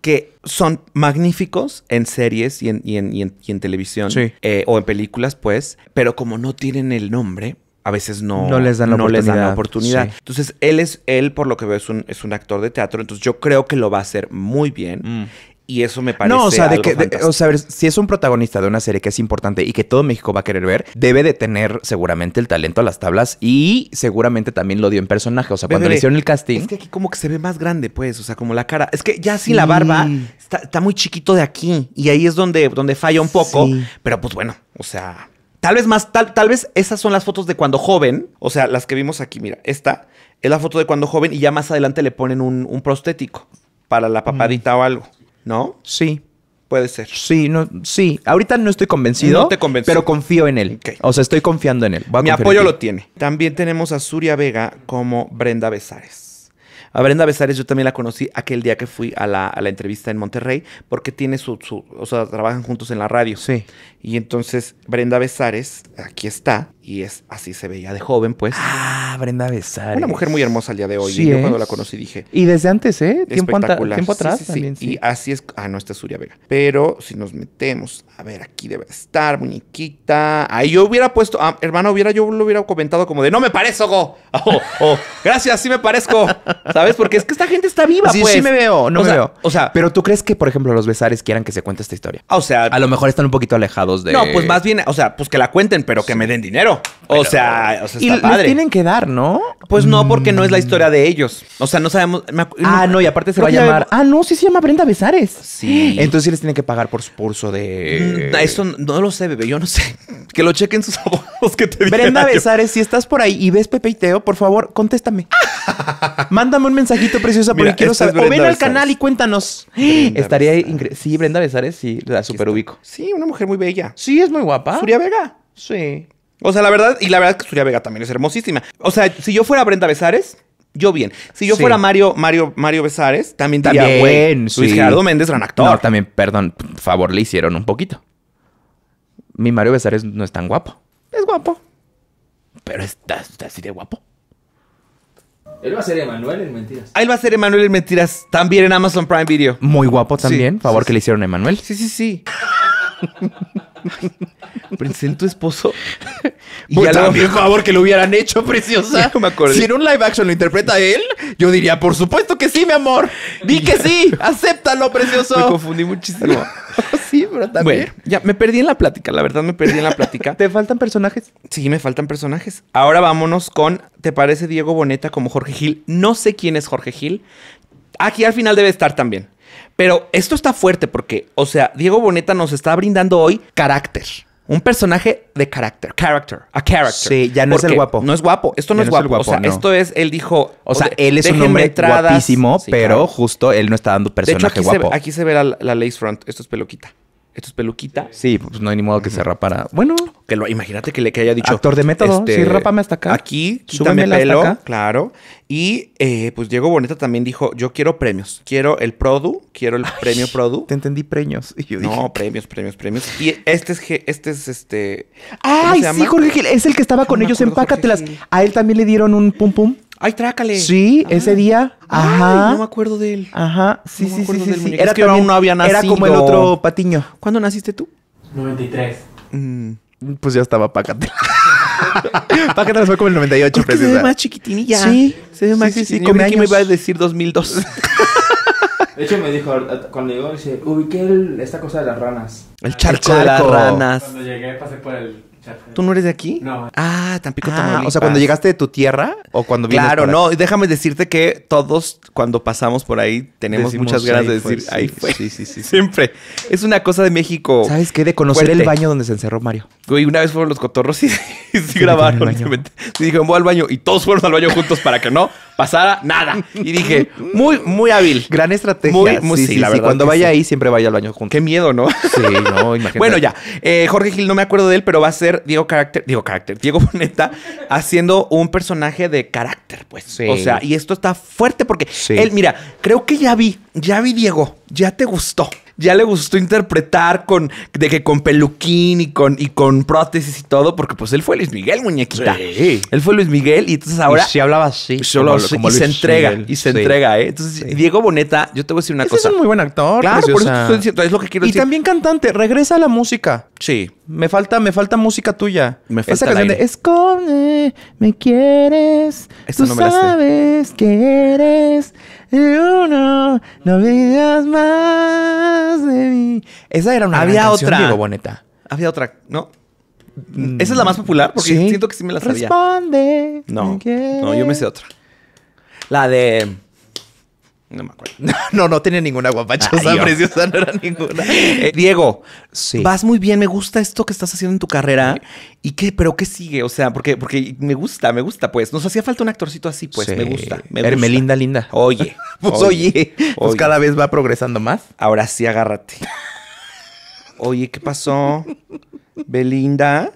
que son magníficos en series y en, y en- y en- y en televisión Sí. eh, o en películas, pues, pero como no tienen el nombre, a veces no, No les dan la no les dan la oportunidad. oportunidad. Sí. Entonces, él es, él por lo que veo, es un, es un actor de teatro, entonces yo creo que lo va a hacer muy bien. Mm. Y eso me parece No, o sea, de que, de- o sea, ver, si es un protagonista de una serie que es importante y que todo México va a querer ver, debe de tener seguramente el talento a las tablas y seguramente también lo dio en personaje. O sea, cuando le hicieron el casting. Es que aquí como que se ve más grande, pues, o sea, como la cara. Es que ya sin Sí. la barba está, está muy chiquito de aquí. Y ahí es donde, donde falla un poco. Sí. Pero pues bueno, o sea. Tal vez más, tal, tal vez esas son las fotos de cuando joven. O sea, las que vimos aquí, mira, esta es la foto de cuando joven y ya más adelante le ponen un, un prostético para la papadita o algo. ¿No? Sí. Puede ser. Sí, no, sí. Ahorita no estoy convencido. No te convenció. Pero confío en él. O sea, estoy confiando en él. Voy a Mi apoyo lo tiene. También tenemos a Suria Vega como Brenda Besares. A Brenda Besares yo también la conocí aquel día que fui a la, a la entrevista en Monterrey porque tiene su, su- o sea, trabajan juntos en la radio. Sí. Y entonces Brenda Besares, aquí está, y es así se veía de joven, pues. Ah, Brenda Besares. Una mujer muy hermosa al día de hoy. Sí y yo es. cuando la conocí dije, Y desde antes, ¿eh? Tiempo, espectacular. tiempo atrás sí, sí. también. Y así es. Ah, no, esta es Suria Vega. Pero si nos metemos, a ver, aquí debe estar, muñequita. Ahí yo hubiera puesto, ah, hermano, hubiera, yo lo hubiera comentado como de, no me parezco. Oh, oh, gracias, sí me parezco. ¿Sabes? Porque es que esta gente está viva, Sí, pues. sí me veo, no O me sea, veo. O sea, Pero tú crees que, por ejemplo, los Besares quieran que se cuente esta historia. o sea, A lo mejor están un poquito alejados de. no, pues más bien, o sea, pues que la cuenten, pero que me den dinero. O sea, o sea, Y está les padre. tienen que dar, ¿no? Pues no, porque no es la historia de ellos. O sea, no sabemos. me acu- Ah, no, y aparte se va a que llamar. Ah, no, sí se llama Brenda Besares. Sí. Entonces sí les tienen que pagar por su curso de. Mm, Eso no, lo sé, bebé. Yo no sé. Que lo chequen sus abogados que te digan. Brenda Besares, si estás por ahí y ves Pepe y Teo, por favor, contéstame. Mándame un mensajito precioso porque Mira, quiero esta es saber. O ven Brenda al Besares. canal y cuéntanos. Brenda Estaría Besares. increíble. Sí, Brenda Besares, sí, la super ubico. Sí, una mujer muy bella. Sí, es muy guapa. Suria Vega. Sí. O sea, la verdad, y la verdad es que Suria Vega también es hermosísima. O sea, si yo fuera Brenda Besares, yo bien. Si yo Sí. fuera Mario, Mario, Mario Besares, también diría, También, güey, Luis sí. Gerardo Méndez, gran actor. No, también, perdón, por favor, le hicieron un poquito. Mi Mario Besares no es tan guapo. Es guapo. Pero está, está así de guapo. Él va a ser Emanuel en Mentiras. Ahí va a ser Emanuel en Mentiras, también en Amazon Prime Video. Muy guapo también. Sí, favor sí, que le hicieron a Emanuel. Sí, sí, sí. En tu esposo. Y Pues ya luego- también, favor, que lo hubieran hecho, preciosa. Me acordé. Si en un live action lo interpreta él, yo diría, por supuesto que sí, mi amor. Di que sí. Acéptalo, precioso. Me confundí muchísimo. sí, pero también. Bueno, ya me perdí en la plática, la verdad me perdí en la plática. ¿Te faltan personajes? Sí, me faltan personajes. Ahora vámonos con, ¿te parece Diego Boneta como Jorge Gil? No sé quién es Jorge Gil. Aquí al final debe estar también. Pero esto está fuerte porque, o sea, Diego Boneta nos está brindando hoy carácter. Un personaje de carácter. Character. A character. Sí, ya no es el guapo. No es guapo. Esto no es no es el guapo. O sea, no. esto es, él dijo... O sea, él es un hombre entradas. guapísimo, Sí, pero claro. justo él no está dando De hecho, personaje aquí, se, guapo. ve- aquí se ve la, la lace front. Esto es peluquita. Esto es peluquita. Sí, pues no hay ni modo que se rapara. Bueno, Que lo, imagínate que le que haya dicho. Actor de método, sí, rápame hasta acá. Aquí, quítame pelo, acá. claro. Y eh, pues Diego Boneta también dijo: Yo quiero premios. Quiero el Produ, quiero el premio Produ. te entendí preños. Y yo dije, No, premios, premios, premios. Y este es, este es este. ¿cómo Ay, sí? Jorge Gil. Es el que estaba No con ellos en acuerdo, Jorge Pácatelas. Gil. A él también le dieron un pum pum. Ay, trácale. Sí, ese día. Ay, Ajá. no me acuerdo de él. Ajá, sí, No me sí, sí, acuerdo sí, del sí. Era Es que aún no había Era como el nacido. otro patiño. ¿Cuándo naciste tú? 93. Mm. Pues ya estaba Pácatelas. Pácatelas fue como el 98, Porque se ve más chiquitinilla. Sí, se ve más sí, sí, sí, Yo que me iba a decir 2002. De hecho, me dijo, cuando llegó, dice, ubiqué el- esta cosa de las ranas. El charco charco de las ranas. Cuando llegué, pasé por el charco. ¿Tú no eres de aquí? No. Ah, Tampico, Ah, Tamaulipas. o sea, cuando llegaste de tu tierra o cuando vienes Claro, no, y déjame decirte que todos cuando pasamos por ahí tenemos Decimos, muchas ganas ahí de fue, decir, sí, ahí fue. sí, sí, sí, sí. Siempre. Es una cosa de México. ¿Sabes qué? De conocer Fuerte. el baño donde se encerró Mario. Güey, una vez fueron los cotorros y, y sí grabaron. Y, dijeron, voy al baño. Y todos fueron al baño juntos para que no pasara nada. Y dije, muy, muy hábil. Gran estrategia. Muy- muy- sí, sí, sí, la verdad Cuando vaya ahí, siempre vaya al baño juntos. Qué miedo, ¿no? Sí, no, imagínate. Bueno, ya. Eh, Jorge Gil, no me acuerdo de él, pero va a ser Diego Carácter, Diego Carácter, Diego Boneta, haciendo un personaje de carácter, pues. Sí. O sea, y esto está fuerte porque él, mira, creo que ya vi, ya vi Diego, ya te gustó. Ya le gustó interpretar con, de que con peluquín y con, y con prótesis y todo, porque pues él fue Luis Miguel, muñequita. Sí. Él fue Luis Miguel y entonces ahora... Y si hablaba así. solo- como- como y se entrega, Miguel. y se Sí. entrega, ¿eh? Entonces, Sí. Diego Boneta, yo te voy a decir una Ese cosa. es un muy buen actor. Claro, por eso estoy diciendo, es lo que quiero Y decir. también cantante. Regresa a la música. Sí. Me falta, me falta música tuya. Me falta Esa canción aire. de Esconde, me quieres. Esa tú no me la sé. sabes que eres el uno. No me digas más de mí. Esa era una Había gran canción, otra. Diego Boneta. Había otra, ¿no? Esa es la más popular porque Sí. siento que sí me la sabía. Responde. No, me quieres. no, yo me sé otra. La de... No me acuerdo. No, no tenía ninguna guapachosa Ay, yo. preciosa, no era ninguna. Eh, Diego, Sí. vas muy bien, me gusta esto que estás haciendo en tu carrera. ¿Y qué? ¿Pero qué sigue? O sea, porque, porque me gusta, me gusta, pues. Nos hacía falta un actorcito así, pues. Sí. Me gusta. Me Hermelinda, gusta. linda. Oye, Pues oye, pues oye. cada vez va progresando más. Ahora sí, agárrate. Oye, ¿qué pasó? Belinda.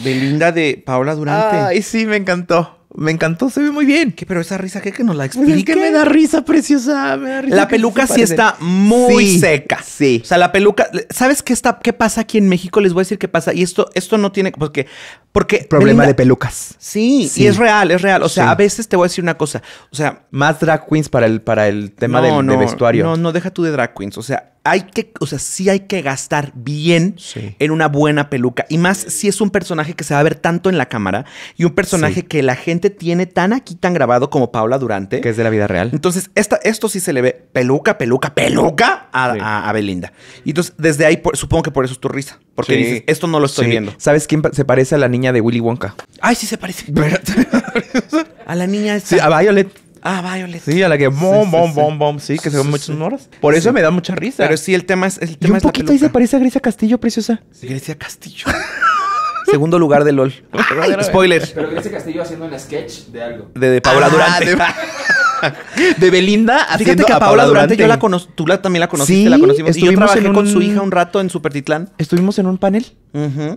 Belinda de Paola Durante. Ay, sí, me encantó. Me encantó, se ve muy bien. ¿Qué? Pero esa risa, ¿qué? Que nos la Pues explique. es que me da risa, preciosa. Me da risa La peluca sí está muy Sí, seca. Sí. O sea, la peluca. ¿Sabes qué está? ¿Qué pasa aquí en México? Les voy a decir qué pasa. Y esto, esto no tiene. Porque. Porque. Problema Belinda- de pelucas. Sí, Sí. y es real, es real. O sea, Sí. a veces te voy a decir una cosa. O sea, Más drag queens para el, para el tema no, del, de no, vestuario. No, no, deja tú de drag queens. O sea, hay que, o sea, sí hay que gastar bien Sí. en una buena peluca. Y más si es un personaje que se va a ver tanto en la cámara y un personaje Sí. que la gente tiene tan aquí, tan grabado como Paula Durante. Que es de la vida real. Entonces, esta, esto sí se le ve peluca, peluca, peluca a, Sí. a- a Belinda. Y entonces, desde ahí, por- supongo que por eso es tu risa. Porque dices, esto no lo estoy viendo. ¿Sabes quién se parece a la niña de Willy Wonka? Ay, sí se parece. a la niña esta. Sí, a Violet. Ah, Violet. Sí, a la que bom, bom, sí. bom, bom. Sí, que se ven Sí, muchas sí. moras. Por eso Sí. me da mucha risa. Pero sí, el tema es el y tema un es la poquito ahí se parece a Grecia Castillo, preciosa. Sí, Grecia Castillo. Segundo lugar de LOL. Ay, spoiler. Pero Grecia Castillo haciendo un sketch de algo. De, Ah, Durante. de- De Belinda Fíjate haciendo que a Paula Durante, yo la conozco. Tú la, también la conociste, Sí, la conocimos. Y yo estuvimos trabajé en con un- su hija un rato en Supertitlán. Estuvimos en un panel.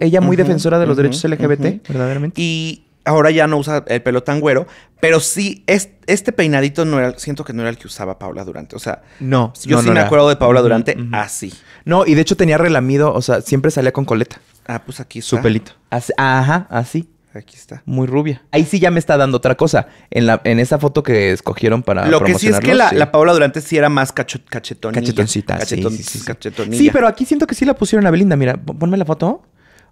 Ella muy defensora de los derechos LGBT, verdaderamente. Y ahora ya no usa el pelo tan güero. Pero sí, es- este peinadito no era, siento que no era el que usaba Paula Durante. O sea, No, yo no, sí no me era. acuerdo de Paula Durante así. No, y de hecho tenía relamido, o sea, siempre salía con coleta. Ah, pues aquí está. Su pelito. Así- ajá, así. Aquí está. Muy rubia. Ahí sí ya me está dando otra cosa. En, la, en esa foto que escogieron para Lo que sí es que la, sí. la Paula Durante sí era más cacho- cachetonilla. Cachetoncita, sí, Cacheton- sí, sí, sí. cachetonilla. Sí, pero aquí siento que sí la pusieron a Belinda. Mira, ponme la foto.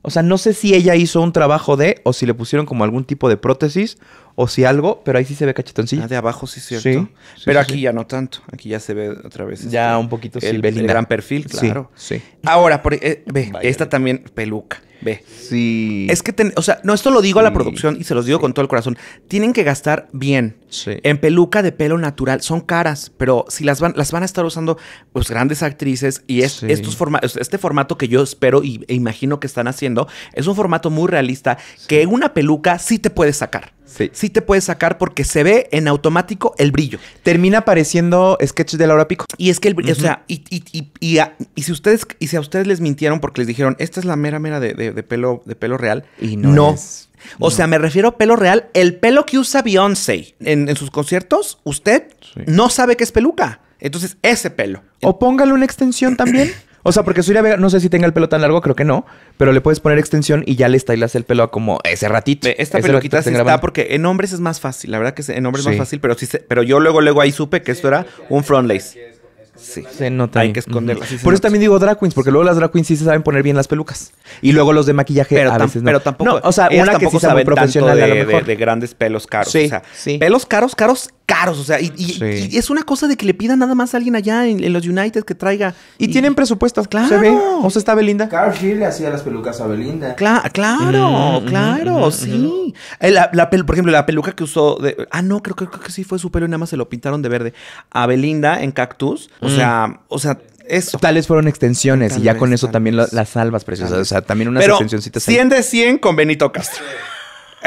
O sea, no sé si ella hizo un trabajo de, o si le pusieron como algún tipo de prótesis, o si algo, pero ahí sí se ve cachetoncilla. Ah, de abajo sí es cierto. Sí, sí, pero sí, aquí sí. ya no tanto. Aquí ya se ve otra vez. Ya este, un poquito, sí, el, Belinda. el gran perfil, Sí, claro. sí. Ahora, por, eh, ve, Vaya. esta también peluca. Ve. Sí. Es que, ten- o sea, no, esto lo digo a la Sí. producción y se los digo con todo el corazón. Tienen que gastar bien. Sí. En peluca de pelo natural son caras, pero si las van, las van a estar usando pues grandes actrices y es, Sí. estos forma- este formato que yo espero y, e imagino que están haciendo es un formato muy realista que una peluca sí te puede sacar. Sí. Sí te puede sacar porque se ve en automático el brillo. Termina pareciendo sketch de Laura Pico. Y es que el, br- o sea, y, y- y- y a, y si ustedes, y si a ustedes les mintieron porque les dijeron, esta es la mera mera de, de- de pelo, de pelo real. Y no es. O sea, me refiero a pelo real. El pelo que usa Beyoncé en, en sus conciertos, usted Sí. no sabe que es peluca. Entonces, ese pelo. O póngale una extensión también. O sea, porque Zuria Vega, no sé si tenga el pelo tan largo, creo que no. Pero le puedes poner extensión y ya le stylas el pelo a como ese ratito. Esta ese peluquita sí está porque en hombres es más fácil. La verdad que en hombres es más fácil, pero sí se- pero yo luego luego ahí supe que esto era un front lace. Sí. Se nota. Hay que esconderla, Ujú. sí se Por eso nota. también digo drag queens, porque luego las drag queens sí se saben poner bien las pelucas. Y luego los de maquillaje Pero, a tam- veces no. pero tampoco. No, o sea, una que sí saben tanto profesional de, a lo de- mejor. de grandes pelos caros. Sí, o sea, sí. pelos caros, caros, caros. O sea, y, y- Sí. y es una cosa de que le pidan nada más a alguien allá en, en los United que traiga. Y, tienen presupuesto. Claro. Se ve. O sea, está Belinda. Carl Shield le hacía las pelucas a Belinda. Cla- claro, Mm, claro, sí. Eh, La, la pel- por ejemplo, la peluca que usó de. Ah, no, creo, que- creo que sí fue su pelo y nada más se lo pintaron de verde. A Belinda en Cactus. O Mm. sea, o sea, eso. Tales fueron extensiones Tal y ya vez, con eso también vez. la- las salvas preciosas. O sea, también unas Pero extensioncitas. ahí. 100 de 100 con Benito Castro.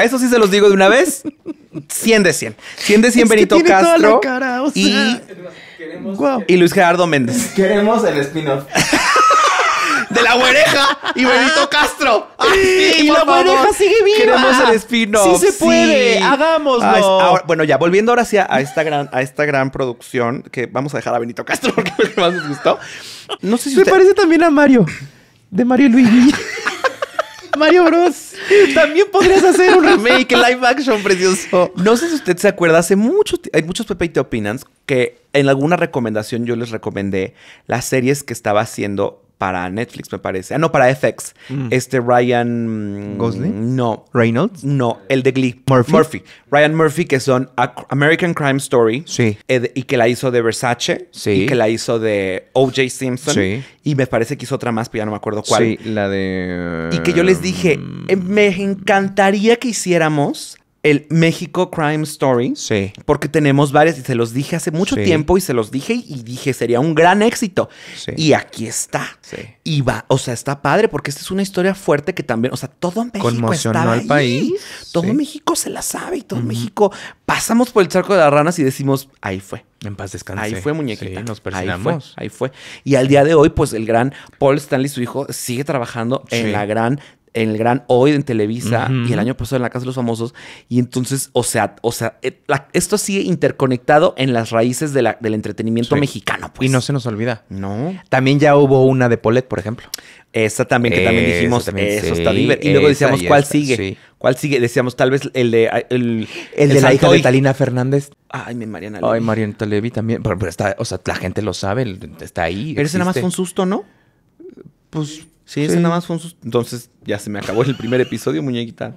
Eso sí se los digo de una vez. 100 de 100. 100 de 100 Es que Benito Castro. la cara, o sea. y, y Luis Gerardo Méndez. queremos el spin-off. De la güereja y Benito Castro. Ay, Y la güereja sigue viva. Queremos el spin-off. Sí se puede, hagámoslo. Ay, ahora- bueno, ya volviendo ahora sí a, a esta gran, a esta gran producción que vamos a dejar a Benito Castro porque es lo que más nos gustó. No sé si Se usted- parece también a Mario. De Mario y Luigi. Mario Bros. También podrías hacer un remake live action precioso. No sé si usted se acuerda, hace mucho, hay muchos Pepe y Te Opinans que en alguna recomendación yo les recomendé las series que estaba haciendo para Netflix, me parece. Ah, no, para FX. Este Ryan... ¿Gosling? No. Reynolds. No, el de Glee. Murphy. Ryan Murphy, que son American Crime Story. Sí. eh, y que la hizo de Versace. Sí. Y que la hizo de O.J. Simpson. Sí. Y me parece que hizo otra más, pero ya no me acuerdo cuál. Sí, la de. Y que yo les dije, Mm. eh, me encantaría que hiciéramos el México Crime Story. Sí. Porque tenemos varias y se los dije hace mucho Sí. tiempo y se los dije y dije sería un gran éxito. Sí. Y aquí está. Sí. Y va, o sea, está padre porque esta es una historia fuerte que también, o sea, todo México Conmocionó estaba al ahí. país. Todo Sí. México se la sabe y todo México pasamos por el charco de las ranas y decimos, ahí fue. En paz descanse. Ahí fue muñequita. Sí, nos ahí fue, persinamos. ahí fue. Y al día de hoy, pues el gran Paul Stanley, su hijo, sigue trabajando en la gran, en el gran hoy en Televisa y el año pasado en la Casa de los Famosos. Y entonces, o sea, o sea, eh, la- esto sigue interconectado en las raíces de la- del entretenimiento Sí. mexicano, pues. Y no se nos olvida. No. También ya hubo una de Polet, por ejemplo. Esa también, que también Esa dijimos, también, eso sí, está divertido. Y luego decíamos, y ¿cuál esta, sigue? sí. ¿Cuál sigue? Decíamos, tal vez el de... El, El, de la hija de. Talina Fernández. Ay, mi Mariana. Ay, Levy. Marianita Levy también. Pero, pero está, o sea, la gente lo sabe, está ahí. Pero ese nada más fue un susto, ¿no? Pues, Sí, ese nada más fue un susto. Entonces ya se me acabó el primer episodio, muñequita.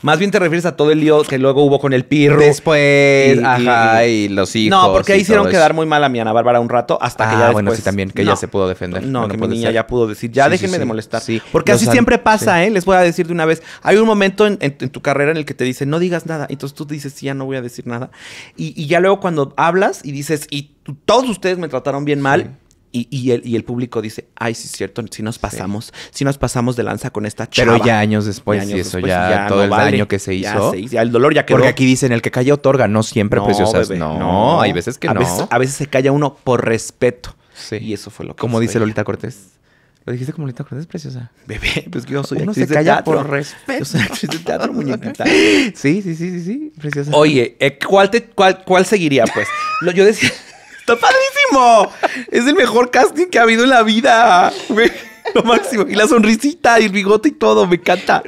Más bien te refieres a todo el lío que luego hubo con el pirro. Después, Y- ajá, y, los hijos. no, porque ahí hicieron quedar muy mal a mi Ana Bárbara un rato hasta que Ah, ya después... bueno, sí, también, que ella se pudo defender. No, Bueno, que mi puede niña ser. ya pudo decir, ya Sí, déjenme sí. de molestar. Sí. Porque Los así siempre pasa. ¿eh? Les voy a decir de una vez. Hay un momento en, en- en tu carrera en el que te dicen, no digas nada. Entonces tú dices, sí, ya no voy a decir nada. Y, y ya luego cuando hablas y dices, y tú- todos ustedes me trataron bien mal. Y, y el, y el público dice, ay, sí es cierto, sí nos pasamos, sí, nos pasamos de lanza con esta chava. Pero ya años después, Y años eso después, ya, todo no el vale. daño que se Ya hizo. se hizo, ya el dolor ya quedó. Porque aquí dicen, el que calla otorga, no siempre No, preciosas. bebé, no, hay veces que a no. Veces, a veces se calla uno por respeto. Sí. Y eso fue lo que Como dice. Lolita Cortés. ¿Lo dijiste como Lolita Cortés, preciosa? Bebé, pues yo soy Uno actriz se de calla teatro. por respeto. Yo soy actriz de teatro, muñequita. Sí, sí, sí, sí, sí, preciosa. Oye, eh, ¿cuál, te, cuál, ¿cuál seguiría, pues? Lo, yo decía, ¡está padrísimo! Es el mejor casting que ha habido en la vida. Lo máximo. Y la sonrisita y el bigote y todo, me encanta.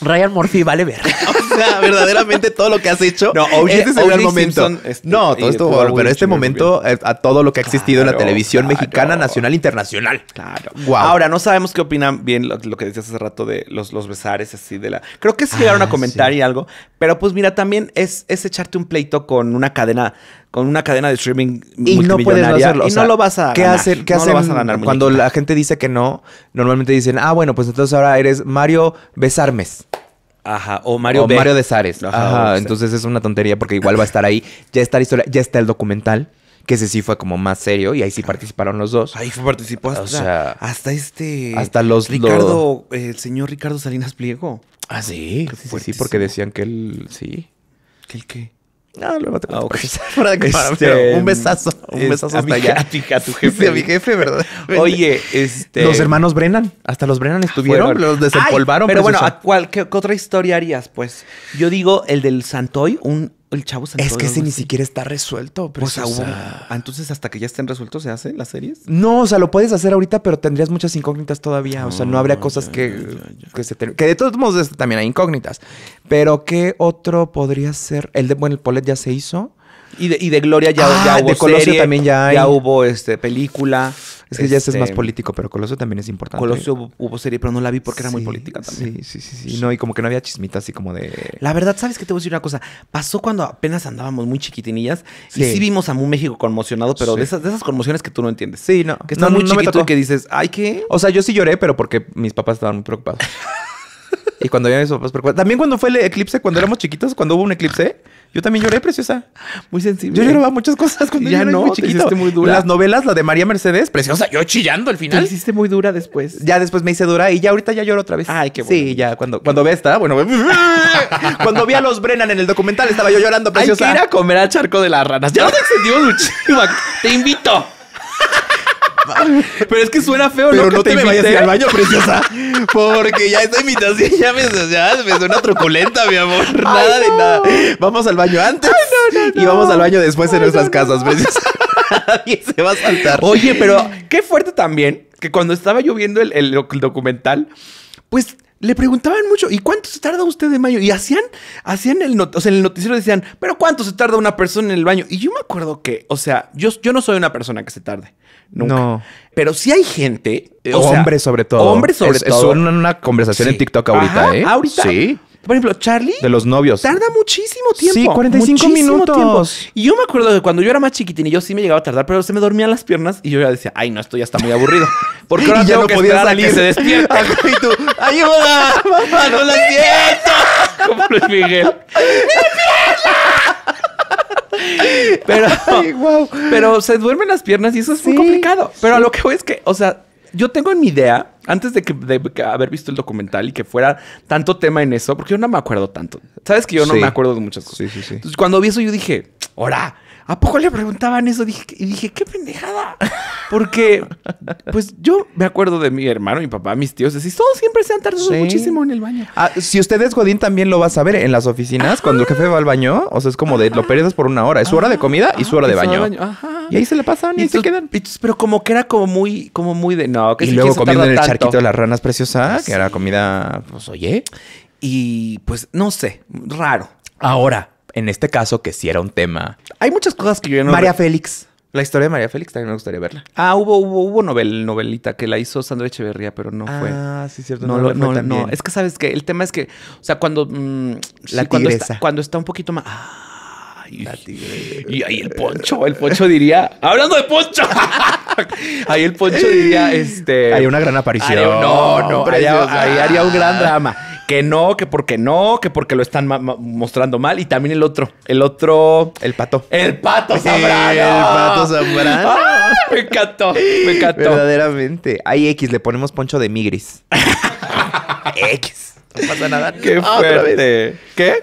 Ryan Murphy vale ver. O sea, verdaderamente todo lo que has hecho. No, O.J. este es el gran momento. Este, no, todo esto, pero este momento eh, a todo lo que ha existido en la televisión claro. mexicana, nacional, internacional. Claro. Guau. Ahora, no sabemos qué opinan bien lo, lo que decías hace rato de los, los besares así de la... Creo que sí llegaron a Ah, comentar sí. y algo. Pero pues mira, también es, es echarte un pleito con una cadena con una cadena de streaming Y no puedes no hacerlo. o y no lo vas a ¿qué ganar. Hacen, ¿Qué no hacen lo vas a ganar, cuando muñequita. la gente dice que no? Normalmente dicen, ah, bueno, pues entonces ahora eres Mario Besarmes. Ajá, o Mario o B. Mario de Sares. Ajá, entonces es una tontería porque igual va a estar ahí. Ya está la historia, ya está el documental, que ese sí fue como más serio y ahí sí participaron los dos. Ahí fue participó hasta, O sea, hasta este... hasta los- Ricardo, el señor Ricardo Salinas Pliego. Ah, sí, sí, sí, porque decían que él, sí. ¿Qué el qué? No, luego te Ah, ok. Fuera de cámara, Este, un besazo, un es- besazo a hasta mi- allá. a ti- a tu jefe. Sí, a mi jefe, ¿verdad? Oye, este... Los hermanos Brennan, hasta los Brennan estuvieron, Fueron. los desempolvaron. Ay, pero bueno, preciosa. ¿a cuál, qué, qué otra historia harías? Pues yo digo el del Santoy, un, el chavo Santoy. es que ese ni siquiera está resuelto. Pues ah, preciosa. ah, entonces hasta que ya estén resueltos se hacen las series. No, o sea, lo puedes hacer ahorita, pero tendrías muchas incógnitas todavía. O sea, no habría cosas que, que se ter- Que de todos modos este, también hay incógnitas. Pero ¿qué otro podría ser? El de, bueno, el Polet ya se hizo. Y de, y de Gloria ya, Ah, ya hubo de Colosio serie, también ya hay. Ya hubo este, película. Es que ya ese es este, más político, pero Colosio también es importante. Colosio hubo, hubo serie, pero no la vi porque era muy Sí, política también. Sí, sí, sí, sí. No, y como que no había chismita así como de... La verdad, ¿sabes qué te voy a decir una cosa? Pasó cuando apenas andábamos muy chiquitinillas y Sí. sí vimos a un México conmocionado, pero Sí. de, esas, de esas conmociones que tú no entiendes. Sí, no. Que estás no, muy no me chiquito tocó. y que dices, ay, ¿qué? O sea, yo sí lloré, pero porque mis papás estaban muy preocupados. y cuando ya mis papás preocupados. También cuando fue el eclipse, cuando éramos chiquitos, cuando hubo un eclipse, yo también lloré, preciosa. Muy sensible. Yo lloraba muchas cosas cuando Ya yo era no, muy te chiquito. hiciste muy dura. Las novelas, la de María Mercedes, preciosa, yo chillando al Te final. hiciste muy dura después. Ya después me hice dura y ya ahorita ya lloro otra vez. Ay, qué Sí, bueno. ya cuando, cuando ve esta, bueno, cuando vi a los Brennan en el documental estaba yo llorando, Hay que preciosa. ir a comer al charco de las ranas. Ya nos extendimos muchísimo. Te invito. Pero es que suena feo, Pero Que no te, me vayas a ir invité. al baño, preciosa. Porque ya esta invitación ya me, ya me suena truculenta, mi amor. Nada de nada. Vamos al baño antes y vamos al baño después en nuestras casas, preciosa. Nadie se va a saltar. Oye, pero qué fuerte también que cuando estaba yo viendo el, el doc- el documental, pues le preguntaban mucho, ¿y cuánto se tarda usted en baño? Y hacían, hacían el, not- o sea, en el noticiero decían, ¿pero cuánto se tarda una persona en el baño? Y yo me acuerdo que, o sea, yo, yo no soy una persona que se tarde. Nunca. No. Pero sí hay gente. o sea, hombres sobre todo. Hombres sobre Es- todo. Es una, una conversación Sí. en TikTok ahorita, Ajá, ¿eh? Ahorita. Sí. Por ejemplo, Charlie. De los novios. Tarda muchísimo tiempo. Sí, 45 muchísimo minutos. tiempo. Y yo me acuerdo que cuando yo era más chiquitín y yo sí me llegaba a tardar, pero se me dormían las piernas y yo ya decía, ay, no, esto ya está muy aburrido. Porque ahora Y ya tengo no que podía a salir. que se despierta. y tú, ¡ayuda! ¡Mamá, no la siento! Como Luis Miguel. Pero, Ay, guau. pero se duermen las piernas y eso es muy complicado. Pero a lo que voy es que, o sea, yo tengo en mi idea, antes de, que, de haber visto el documental y que fuera tanto tema en eso, porque yo no me acuerdo tanto. Sabes que yo no Sí. me acuerdo de muchas cosas. Sí, sí, sí. Entonces, cuando vi eso, yo dije, ¡Hora! ¿A poco le preguntaban eso? Dije, y dije, qué pendejada. Porque, pues yo me acuerdo de mi hermano, mi papá, mis tíos, decís, todos siempre se han tardado Sí. muchísimo en el baño. Ah, si usted es Godín, también lo va a saber en las oficinas. Cuando el jefe va al baño, o sea, es como de lo pierdes por una hora. Es su hora de comida y su hora de Ah, baño. Ajá. Y ahí se le pasan y, ahí se quedan. pero como que era como muy, como muy de no, que Y luego comiendo en el tanto. charquito de las ranas preciosa, Sí. que era comida, pues oye. Y pues no sé, raro. Ahora, en este caso, que sí era un tema. Hay muchas cosas que yo ya no. María Félix. La historia de María Félix también me gustaría verla. Ah, hubo, hubo, hubo novel, novelita que la hizo Sandra Echeverría, pero no fue. Ah, sí, cierto. No, lo- no, no, es que sabes que el tema es que, o sea, cuando mm, La cuando está, cuando está un poquito más, Ay, y ahí el poncho, el poncho diría, hablando de poncho, ahí el poncho diría, este, Hay una gran aparición. haría- no, no, ahí haría un gran drama, que no, que porque no, que porque lo están ma- ma- mostrando mal y también el otro, el otro, El pato. el pato Sí, Zambrano, el pato Zambrano. Ah, me encantó, me encantó. Verdaderamente. Hay X, le ponemos poncho de migris. X. No pasa nada. Qué Ah, fuerte. ¿Qué?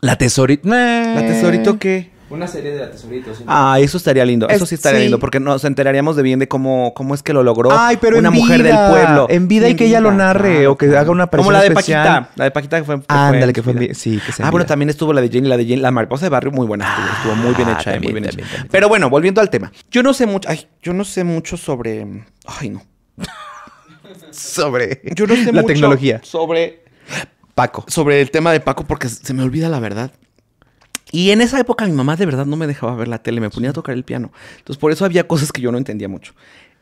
La tesorito. ¿La tesorito qué? Una serie de la tesorito. sí. Ah, eso estaría lindo. Eso Es- sí estaría sí. lindo porque nos enteraríamos de bien de cómo, cómo es que lo logró Ay, pero una en mujer vida, del pueblo. en vida y que ella lo narre o que haga una Como aparición la de especial. Paquita. La de Paquita que fue. que fue Ándale, en que fue en vida. vi- sí, que se Ah, bueno, también estuvo la de Jenny, la de Jenny, la mariposa de barrio, muy buena. estuvo, estuvo muy bien Ah, hecha, eh, también, muy bien también, hecha. también. Pero bueno, volviendo al tema. Yo no sé mucho. Ay, yo no sé mucho sobre. Ay, no. Sobre Yo no sé la mucho tecnología. sobre Paco. sobre el tema de Paco porque se me olvida la verdad. Y en esa época mi mamá de verdad no me dejaba ver la tele, me ponía a tocar el piano. Entonces por eso había cosas que yo no entendía mucho.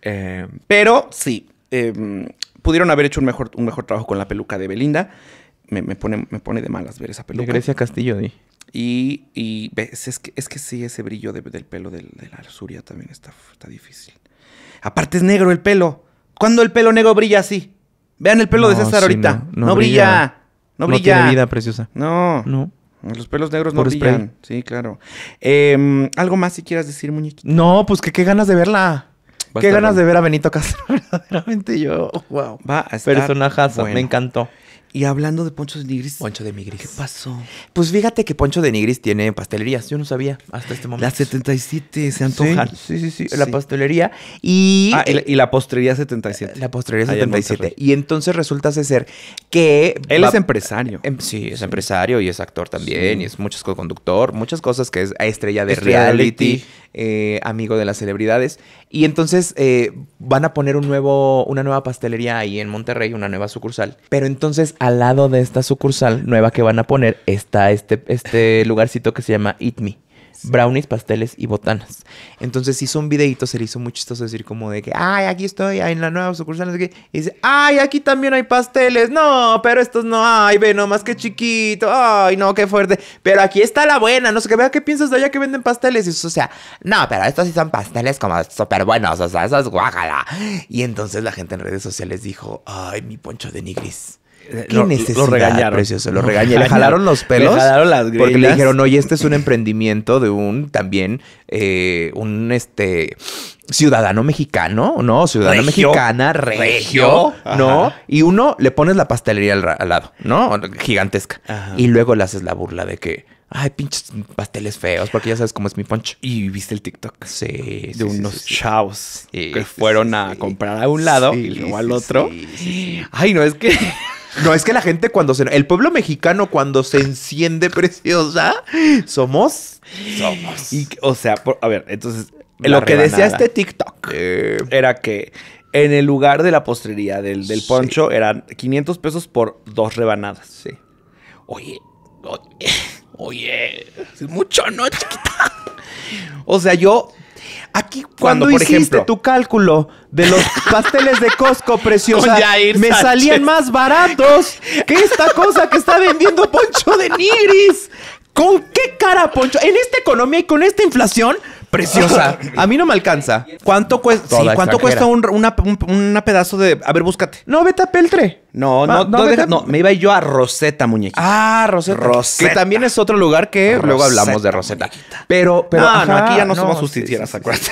Eh, pero sí, eh, pudieron haber hecho un mejor, un mejor trabajo con la peluca de Belinda. Me, me pone, me pone de malas ver esa De peluca. Grecia Castillo, di. Y, y ves, es, que, es que sí, ese brillo de- del pelo del- de, la Suria también está, está difícil. Aparte es negro el pelo. ¿Cuándo el pelo negro brilla así? Vean el pelo de No, César sí, ahorita. no, No, no brilla. brilla. No No brilla. tiene vida preciosa. No. No. Los pelos negros no Por spray. brillan. Sí, claro. Em, ¿Algo más si quieras decir, muñequito? No, pues que qué ganas de verla. Va Qué ganas bueno. de ver a Benito Castro. Verdaderamente yo. Wow. Va a estar Personajazo. bueno. Me encantó. Y hablando de Poncho de Nigris. Poncho de ¿Qué Migris. pasó? Pues fíjate que Poncho de Nigris tiene pastelerías. Yo no sabía hasta este momento. Las 77 se antojan. Sí, sí, sí. sí. La pastelería. Y. Ah, y, la, y la postrería 77. La en 77. Monterrey. Y entonces resulta ser que. Él va- es empresario. Em, sí, es empresario y es actor también. Sí. Y es muchas cosas, conductor, muchas cosas que es estrella de Estrella de reality, reality. Eh, amigo de las celebridades. Y entonces eh, van a poner un nuevo, una nueva pastelería ahí en Monterrey, una nueva sucursal. Pero entonces al lado de esta sucursal nueva que van a poner está este, este lugarcito que se llama Eat Me. Brownies, pasteles y botanas. Entonces hizo un videito, se le hizo muy chistoso decir como de que, ay, aquí estoy, en la nueva sucursal, no. Y dice, ay, aquí también hay pasteles. No, pero estos no hay, ve nomás que chiquito. Ay, no, qué fuerte. Pero aquí está la buena, no sé qué, vea qué piensas de allá que venden pasteles. Y eso, o sea, no, pero estos sí son pasteles como súper buenos, o sea, eso es guácala. Y entonces la gente en redes sociales dijo, ay, mi poncho de nigris. ¿Qué Lo- lo regañaron. precioso? Lo regañé. Le regañaron. jalaron los pelos. Le jalaron las Porque le dijeron, oye, este es un emprendimiento de un también, eh, un este ciudadano mexicano, ¿no? Ciudadana Regio. mexicana, regio, Regio. ¿no? Y uno le pones la pastelería al, lado, ¿no? Gigantesca. Ajá. Y luego le haces la burla de que, ay, pinches pasteles feos, porque ya sabes cómo es mi poncho. Y viste el TikTok Sí, de sí, unos sí, sí. chavos que fueron a comprar a un lado y luego al otro. Ay, no, es que No, es que la gente cuando se... El pueblo mexicano cuando se enciende preciosa, somos... Somos. Y, o sea, por- a ver, entonces, lo que decía este TikTok Eh, era que En el lugar de la postrería del, del Sí. poncho eran 500 pesos por dos rebanadas. Sí. Oye, oye, oye, es mucho, ¿no, chiquita? O sea, yo, aquí cuando, por hiciste ejemplo, tu cálculo de los pasteles de Costco preciosa, me Sánchez. salían más baratos que esta cosa que está vendiendo Poncho de Nigris. ¿Con qué cara, Poncho? En esta economía y con esta inflación, preciosa. A mí no me alcanza. ¿cuánto cuesta? Sí, ¿cuánto cuesta un, una, un- una pedazo de, a ver, búscate. No, vete a Peltre. No, no, no, vete deja- no, me iba yo a Rosetta, muñequita. Ah, Rosetta. Rosetta. Que también es otro lugar que luego hablamos de Rosetta. muñequita. Pero, pero. no, no, aquí ya no, no, somos sí, justicieras, sí, sí.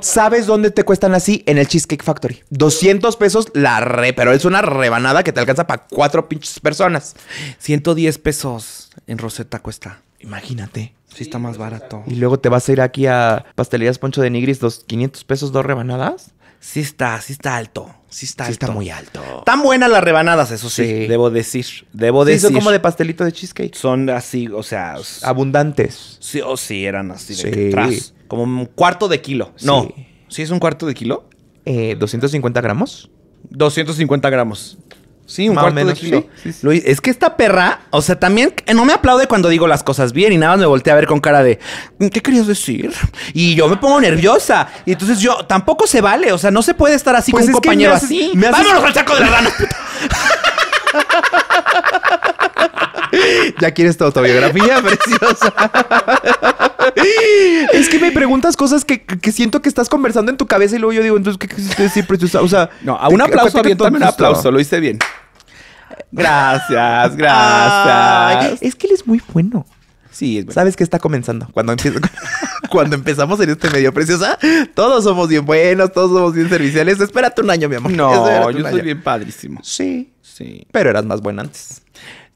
¿Sabes dónde te cuestan así? En el Cheesecake Factory. 200 pesos la re, pero es una rebanada que te alcanza para cuatro pinches personas. 110 pesos en Rosetta cuesta. Imagínate. Sí está más barato. Y luego te vas a ir aquí a Pastelerías Poncho de Nigris, dos, 500 pesos, dos rebanadas. Sí está, sí está alto. Sí está Sí alto. está muy alto. Tan buenas las rebanadas, eso sí. Sí. Debo decir. Debo Sí, decir. son como de pastelito de cheesecake. Son así, o sea. Abundantes. Sí, o sí, eran así de tras. Como un cuarto de kilo. No. Sí. ¿Sí es un cuarto de kilo? Eh, 250 gramos. 250 gramos. Sí, un Más cuarto menos, de kilo. sí, sí, sí. Es que esta perra, o sea, también eh, no me aplaude cuando digo las cosas bien y nada más me voltea a ver con cara de, ¿qué querías decir? Y yo me pongo nerviosa. Y entonces yo, tampoco se vale, o sea, no se puede estar así Pues con un compañero me haces- así. me haces- ¡Vámonos al saco de la rana! Ya quieres tu autobiografía, preciosa. es que me preguntas cosas que, que siento que estás conversando en tu cabeza y luego yo digo, entonces, ¿qué quisiste decir, preciosa? O sea, No, a un ¿qué- aplauso, aviéntame un aplauso, lo hice bien. Gracias, gracias. Ay, es que él es muy bueno. Sí, es bueno. ¿Sabes qué está comenzando? Cuando, empiezo- cuando empezamos en este medio preciosa, todos somos bien buenos, todos somos bien serviciales. Espérate un año, mi amor. No, yo soy año. bien padrísimo. Sí, Sí. pero eras más buena antes.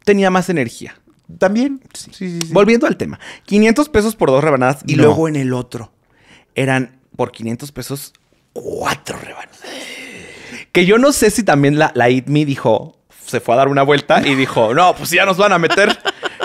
Tenía más energía. También. Sí, sí, sí. Volviendo al tema. 500 pesos por dos rebanadas y No. luego en el otro eran por 500 pesos cuatro rebanadas. Que yo no sé si también la, la Eat Me dijo, se fue a dar una vuelta y dijo, no, pues ya nos van a meter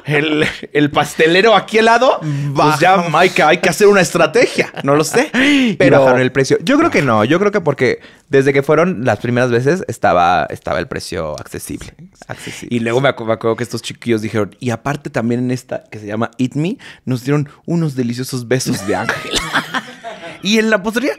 el, el pastelero aquí al lado. Pues ya que, hay que hacer una estrategia. No lo sé. Pero bajaron el precio. Yo creo que no. Yo creo que porque desde que fueron las primeras veces estaba, estaba el precio accesible. Accesible. Y luego me, acu- me acuerdo que estos chiquillos dijeron, y aparte también en esta que se llama Eat Me, nos dieron unos deliciosos besos de ángel. y en la postrería,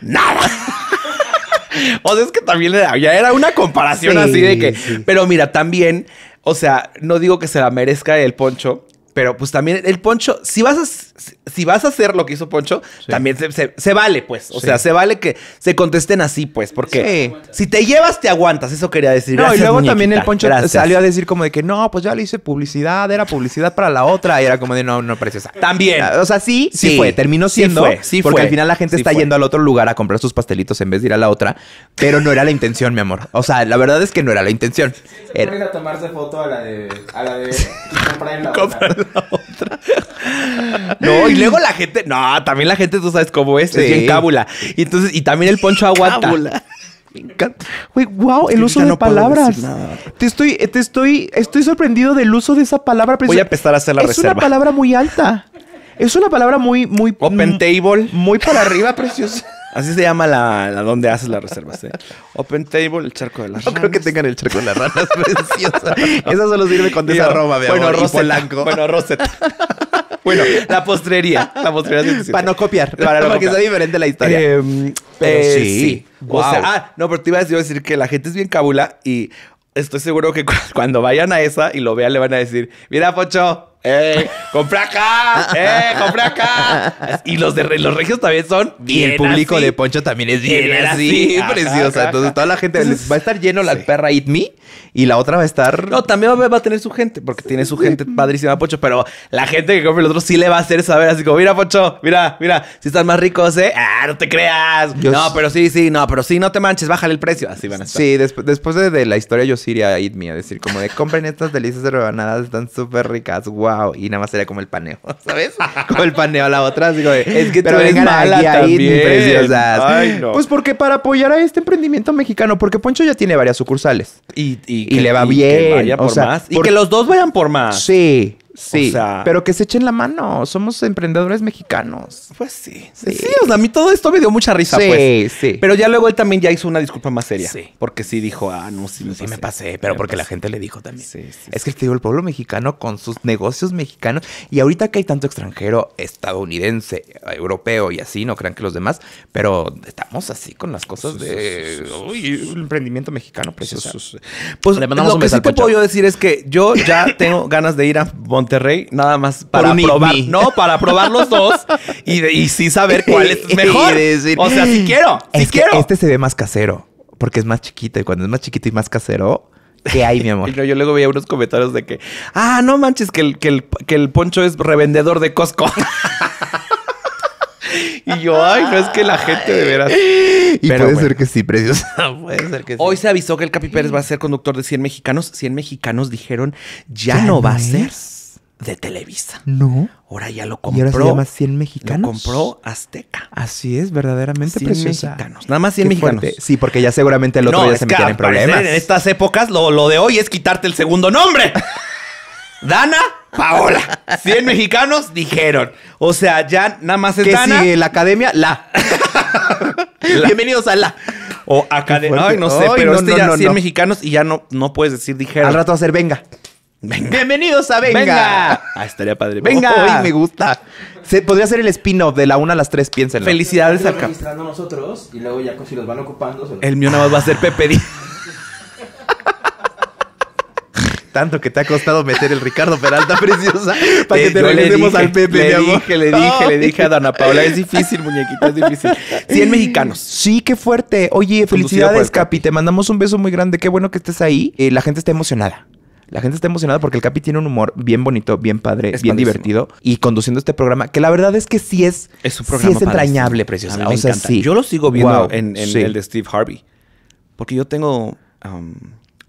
nada. o sea, es que también era, ya era una comparación Sí, así de que, sí. pero mira, también, o sea, no digo que se la merezca el poncho. Pero pues también el poncho, si vas a, si vas a hacer lo que hizo Poncho, también se, se- se vale, pues. O Sí. sea, se vale que se contesten así, pues. Porque si te llevas, te aguantas. Eso quería decir. No, y luego también el. Poncho Gracias. salió a decir como de que no, pues ya le hice publicidad, era publicidad para la otra. Y era como de no, no, preciosa. También. O sea, sí, sí, Sí, fue. Terminó sí siendo. fue, sí porque fue, al final la gente sí está fue. yendo al otro lugar a comprar sus pastelitos en vez de ir a la otra. Pero no era la intención, mi amor. O sea, la verdad es que no era la intención. Era- ir a tomarse foto a la de. A la de. comprar en la otra. No, y luego la gente. No, también la gente, tú sabes cómo es. Sí. Es bien cábula. Y entonces, y también el poncho aguanta. Me encanta. Güey, wow, el que uso de no palabras. Te estoy, te estoy, estoy sorprendido del uso de esa palabra. Voy es- a empezar a hacer la es reserva. una palabra muy alta. Es una palabra muy, muy. Open mm, table. Muy para arriba, preciosa. Así se llama la, la donde haces las reservas. ¿eh? Open table, el charco de las No creo que tengan el charco de las ranas, preciosa. Esa solo sirve con esa Roma, mi Bueno, amor, Rosetta. Bueno, Rosetta. bueno, la postrería. La postrería 107. Para no copiar. Para no porque copiar. sea diferente la historia. Eh, Pero eh, sí. O Wow. sea, ah, no, pero te iba a decir, que la gente es bien cabula y estoy seguro que cu- cuando vayan a esa y lo vean le van a decir, mira, Pocho, ¡eh! ¡Compra acá! ¡eh! ¡compra acá! Y los de los regios también son Y bien el público así. de Poncho también es bien, Bien así, así. Ajá, preciosa. ajá, Entonces ajá. toda la gente les va a estar lleno la perra Eat Me y la otra va a estar. No, también va, a tener su gente, porque tiene su gente padrísima, Pocho, pero la gente que compre el otro sí le va a hacer saber así como, mira, Pocho, mira, mira, si están más ricos, ¿eh? Ah, no te creas. Yo no, pero sí, sí, no, pero sí, no te manches, bájale el precio. Así van a estar. Sí, desp- después de, de la historia yo sí iría a Eat Me a decir como de compren estas delicias de rebanadas, están súper ricas, wow. Y nada más sería como el paneo, ¿sabes? Como el paneo a la otra, así como de, Es que tú pero eres vengan mala también. preciosas. Ay, no. Pues porque para apoyar a este emprendimiento mexicano, porque Poncho ya tiene varias sucursales. Y, Y le va que bien, vaya o por sea, más. Y por- que los dos vayan por más. Sí, Sí, O sea, pero que se echen la mano. Somos emprendedores mexicanos. Pues sí. Sí. Sí, o sea, a mí todo esto me dio mucha risa, Sí, pues. sí. Pero ya luego él también ya hizo una disculpa más seria. Sí. Porque sí dijo, ah, no, sí me Sí, pasé. me pasé, pero Me porque la gente le dijo también. Sí, sí, es que te digo, el pueblo mexicano con sus negocios mexicanos, y ahorita que hay tanto extranjero, estadounidense, europeo y así, no crean que los demás, pero estamos así con las cosas de uy, el emprendimiento mexicano precioso. Pues Le mandamos lo un que sí te puedo decir es que yo ya tengo ganas de ir a Monterrey, nada más para probar. No, para probar los dos y, y sí saber cuál es mejor. Decir, o sea, si quiero, si quiero. este se ve más casero, porque es más chiquito, y cuando es más chiquito y más casero, ¿qué hay, mi amor? Y no, yo luego veía unos comentarios de que, ah, no manches, que el, que el, que el poncho es revendedor de Costco. y yo, ay, no es que la gente de veras. y Pero puede bueno. ser que sí, preciosa. puede ser que sí. Hoy se avisó que el Capi Pérez va a ser conductor de 100 mexicanos. 100 mexicanos dijeron, ya, ¿Ya no no va a ser? De Televisa. no. Ahora ya lo Y compró. ahora se llama 100 Lo mexicanos. compró Azteca. Así es, verdaderamente 100 preciosa. mexicanos. Nada más 100 Qué mexicanos. fuerte. Sí, porque ya seguramente el otro no, día se que metían en problemas. en estas épocas lo, lo de hoy es quitarte el segundo nombre. Dana, Paola. 100 mexicanos dijeron. O sea, ya nada más es ¿Qué Dana. sigue? ¿La academia? La. Bienvenidos a la. O academia. Ay, no sé, Ay, pero no, este no, ya no, 100 no. mexicanos y ya no, no puedes decir dijeron. Al rato va a ser venga. Venga. Bienvenidos a Venga. Venga. Ah, estaría padre. Venga. Venga. me gusta. Se, podría ser el spin-off de la 1 a las 3, piénsenlo. Felicidades al Cap. nosotros y luego ya si los van ocupando. se los- El mío nada más va a ser Pepe Díaz. Tanto que te ha costado meter el Ricardo Peralta preciosa para que Eh, te le regresemos al Pepe, le mi amor. dije, le dije, le dije a Dana Paula, es difícil, muñequita, es difícil. 100 mexicanos. Sí, qué fuerte. Oye, felicidades, el Capi. Capi. Te mandamos un beso muy grande. Qué bueno que estés ahí. Eh, la gente está emocionada. La gente está emocionada porque el Capi tiene un humor bien bonito, bien padre, Es bien padrísimo. divertido. Y conduciendo este programa, que la verdad es que sí es, Es un sí programa es entrañable, preciosa. O sea, sí. Yo lo sigo viendo Wow, en, en sí. el de Steve Harvey. Porque yo tengo um,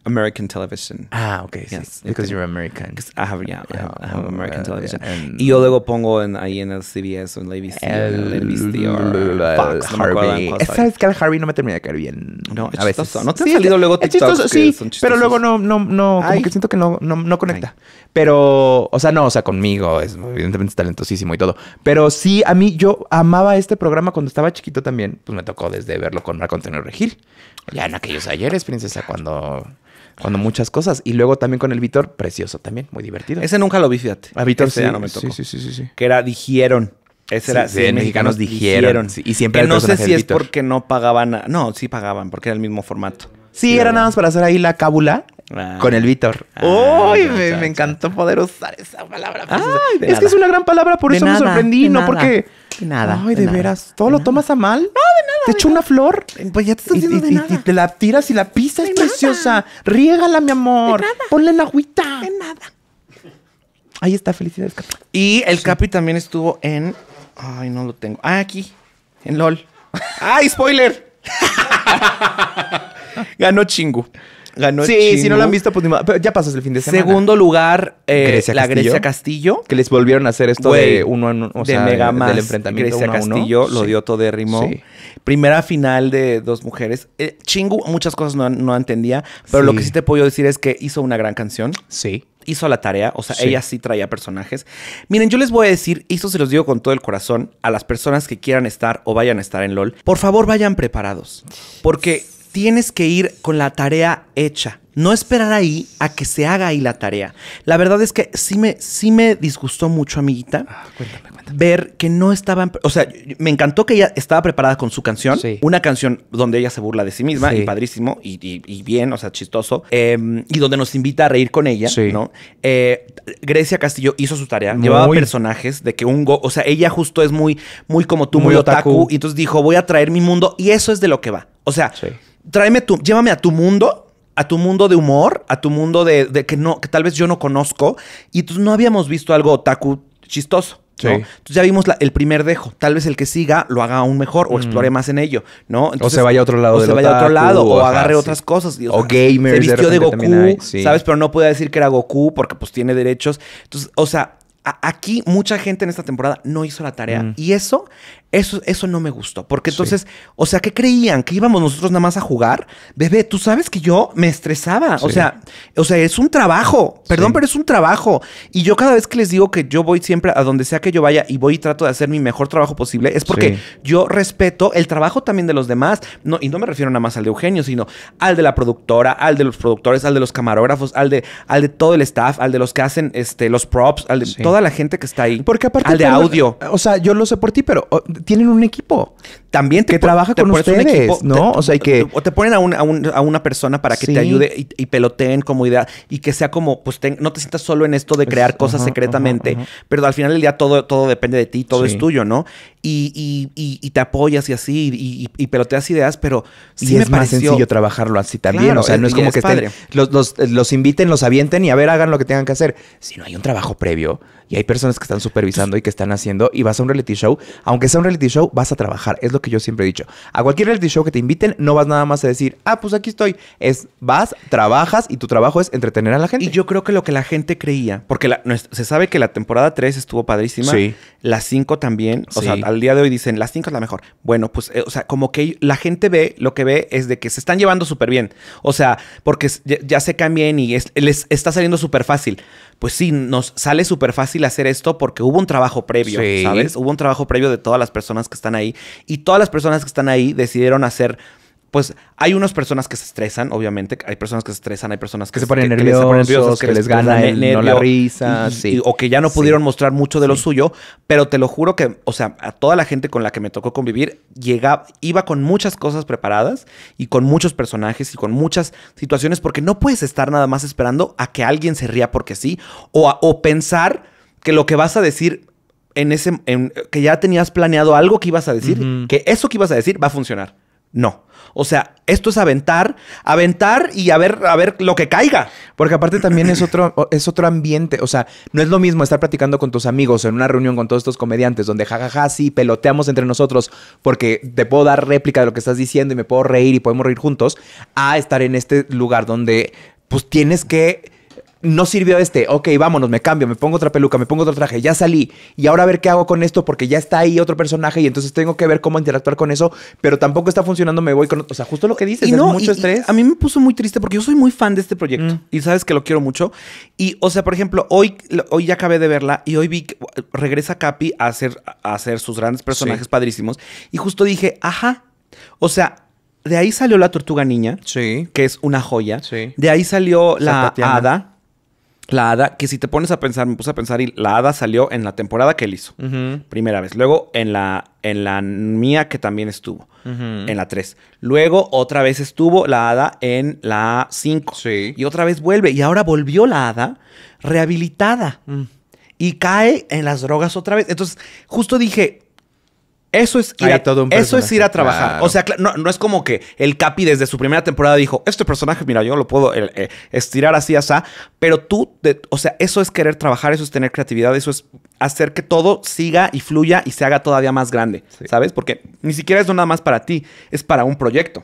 American Television. Ah, ok. Sí. Yes, Because yo you're American. I have, yeah, I have, I have Oh, American uh, Television. y yo luego pongo en, ahí en el CBS o en la ABC, El, el NBC o Fox, no Harvey. ¿Sabes que al Harvey no me termina de caer bien? No, es a veces. chistoso. ¿No te han salido luego es TikToks chistoso, sí, pero luego no, no, no, como Ay. que siento que no, no, no conecta. Pero, o sea, no, o sea, conmigo, es evidentemente es talentosísimo y todo. Pero sí, a mí, yo amaba este programa cuando estaba chiquito también. Pues me tocó desde verlo con Marco Antonio Regil. Ya en aquellos ayeres, princesa, cuando, cuando muchas cosas. Y luego también con el Víctor, precioso también, muy divertido. Ese nunca lo vi, fíjate. a Ese sí, ya no me tocó. sí, sí, sí. Que era Dijeron. Ese era sí, 100 mexicanos mexicanos dijeron. y siempre Que no sé si es porque no pagaban. No, sí pagaban, porque era el mismo formato. Sí, era nada más para hacer ahí la cábula Ah. con el Víctor. Ah, ¡Uy! me, encantó poder usar esa palabra. Ay, es nada. que es una gran palabra, por De eso nada, me sorprendí, ¿no? nada. Porque. De nada, Ay, de de, nada, veras. ¿Todo lo tomas a mal? No, de nada. Te echo una flor. Pues ya te estás Y, diciendo y- de y- nada. y te la tiras y la pisas, De preciosa. Riégala, mi amor. Ponle en agüita. De nada. Ahí está, felicidades, Capi. Y el Capi también estuvo en. Ay, no lo tengo. Ah, aquí. En LOL. ¡Ay, spoiler! Ganó Chingu. Ganó Sí, si no lo han visto, pues ni. Pero ya pasas el fin de semana. Segundo lugar, eh, Grecia la Castillo. Grecia Castillo. Que les volvieron a hacer esto Güey, de uno en uno. O de sea, Mega Más, del enfrentamiento Grecia uno a uno. Castillo lo Sí. dio todérrimo. Sí. Primera final de dos mujeres. Eh, Chingu muchas cosas no, no entendía, pero lo que sí te puedo decir es que hizo una gran canción. Sí. Hizo la tarea, o sea, Sí. ella sí traía personajes. Miren, yo les voy a decir, y esto se los digo con todo el corazón, a las personas que quieran estar o vayan a estar en LOL, por favor vayan preparados, porque tienes que ir con la tarea hecha. No esperar ahí a que se haga ahí la tarea. La verdad es que sí me, sí me disgustó mucho, amiguita, ver que no estaban... O sea, me encantó que ella estaba preparada con su canción. Sí. Una canción donde ella se burla de sí misma Sí. y padrísimo y, y- y bien, o sea, chistoso. eh, y donde nos invita a reír con ella, Sí. ¿no? Eh, Grecia Castillo hizo su tarea, llevaba personajes de que un go, o sea, ella justo es muy, muy como tú, muy, Muy otaku, otaku. y entonces dijo, voy a traer mi mundo, y eso es de lo que va. O sea, Sí. Tráeme tu, llévame a tu mundo, a tu mundo de humor, a tu mundo de, de que no, que tal vez yo no conozco, y entonces no habíamos visto algo otaku chistoso. ¿no? Sí. Entonces ya vimos la- el primer dejo. Tal vez el que siga lo haga aún mejor o explore más en ello, ¿no? Mm. se vaya a otro lado O se vaya a otro lado o ajá, agarre sí. otras cosas. y, O sea, gamers, Se vistió de, Goku, también hay, sí. ¿sabes? Pero no puede decir que era Goku porque pues tiene derechos. Entonces, o sea, aquí mucha gente en esta temporada no hizo la tarea. Mm. Y eso, eso, eso no me gustó. Porque Sí. entonces, o sea, ¿qué creían? ¿Que íbamos nosotros nada más a jugar? Bebé, tú sabes que yo me estresaba. O sea, o sea, es un trabajo. Perdón, Sí. pero es un trabajo. Y yo cada vez que les digo que yo voy siempre a donde sea que yo vaya y voy y trato de hacer mi mejor trabajo posible, es porque yo respeto el trabajo también de los demás. No, y no me refiero nada más al de Eugenio, sino al de la productora, al de los productores, al de los camarógrafos, al de, al de todo el staff, al de los que hacen este, los props, al de Sí. Toda la gente que está ahí. Porque aparte... Al de audio. O sea, yo lo sé por ti, pero tienen un equipo. También te que trabaja te con pones un ustedes, ¿no? O sea, y que- O te ponen a, un- a un- a una persona para que Sí. te ayude y, y peloteen como idea y que sea como, pues no te sientas solo en esto de Es- crear cosas secretamente, pero al final del día todo, todo depende de ti, todo Sí. es tuyo, ¿no? Y, y- y- te apoyas y así, y, peloteas ideas, pero sí y me es más sencillo trabajarlo así también. Claro, o sea, no es- como es que estén- los, los- los inviten, los avienten y a ver, hagan lo que tengan que hacer. Si no hay un trabajo previo y hay personas que están supervisando y que están haciendo y vas a un reality show, aunque sea un reality show, vas a trabajar. Es lo que yo siempre he dicho. A cualquier reality show que te inviten, no vas nada más a decir, ah, pues aquí estoy. Es vas, trabajas y tu trabajo es entretener a la gente. Y yo creo que lo que la gente creía, porque la- se sabe que la temporada 3 estuvo padrísima, Sí. la 5 también, o Sí. sea, al día de hoy dicen, la 5 es la mejor. Bueno, pues, eh, o sea, como que la gente ve, lo que ve es de que se están llevando súper bien, o sea, porque ya, ya se caen bien y es- les está saliendo súper fácil. Pues sí, nos sale súper fácil hacer esto porque hubo un trabajo previo, Sí. ¿sabes? Hubo un trabajo previo de todas las personas que están ahí y todas las personas que están ahí decidieron hacer... Pues hay unas personas que se estresan, obviamente. Hay personas que se estresan, hay personas que, Que se ponen les nerviosos, que les gana el- no la nervio, risa, y- sí. y- o que ya no Sí. pudieron mostrar mucho de lo suyo, pero te lo juro que, o sea, a toda la gente con la que me tocó convivir, llegaba, iba con muchas cosas preparadas y con muchos personajes y con muchas situaciones, porque no puedes estar nada más esperando a que alguien se ría porque sí, o, a- o pensar que lo que vas a decir en ese, en- que ya tenías planeado algo que ibas a decir, que eso que ibas a decir va a funcionar. No. O sea, esto es aventar, aventar y a ver, a ver lo que caiga. Porque aparte también es otro, es otro ambiente. O sea, no es lo mismo estar platicando con tus amigos en una reunión con todos estos comediantes donde jajaja, sí, peloteamos entre nosotros porque te puedo dar réplica de lo que estás diciendo y me puedo reír y podemos reír juntos, a estar en este lugar donde pues tienes que... No sirvió este, ok, vámonos, me cambio, me pongo otra peluca, me pongo otro traje, ya salí. Y ahora a ver qué hago con esto porque ya está ahí otro personaje y entonces tengo que ver cómo interactuar con eso, pero tampoco está funcionando, me voy con... O sea, justo lo que dices, Y es no, mucho y- y estrés. a mí me puso muy triste porque yo soy muy fan de este proyecto Mm. y sabes que lo quiero mucho. Y, o sea, por ejemplo, hoy, hoy ya acabé de verla y hoy vi que regresa Capi a hacer, a hacer sus grandes personajes Sí. padrísimos. Y justo dije, ajá. O sea, de ahí salió la tortuga niña, Sí. que es una joya. Sí. De ahí salió la hada. La hada, que si te pones a pensar, me puse a pensar y la hada salió en la temporada que él hizo. Primera vez. Luego en la, en la mía que también estuvo. En la 3. Luego otra vez estuvo la hada en la 5. Sí. Y otra vez vuelve. Y ahora volvió la hada rehabilitada. Mm. Y cae en las drogas otra vez. Entonces, justo dije. Eso es ir, a, todo un eso es ir a trabajar. claro. O sea, no, no es como que el Capi desde su primera temporada dijo, este personaje, mira, yo lo puedo eh, eh, estirar así, así. Pero tú, de- o sea, eso es querer trabajar, eso es tener creatividad, eso es hacer que todo siga y fluya y se haga todavía más grande, Sí. ¿sabes? Porque ni siquiera es nada más para ti, es para un proyecto,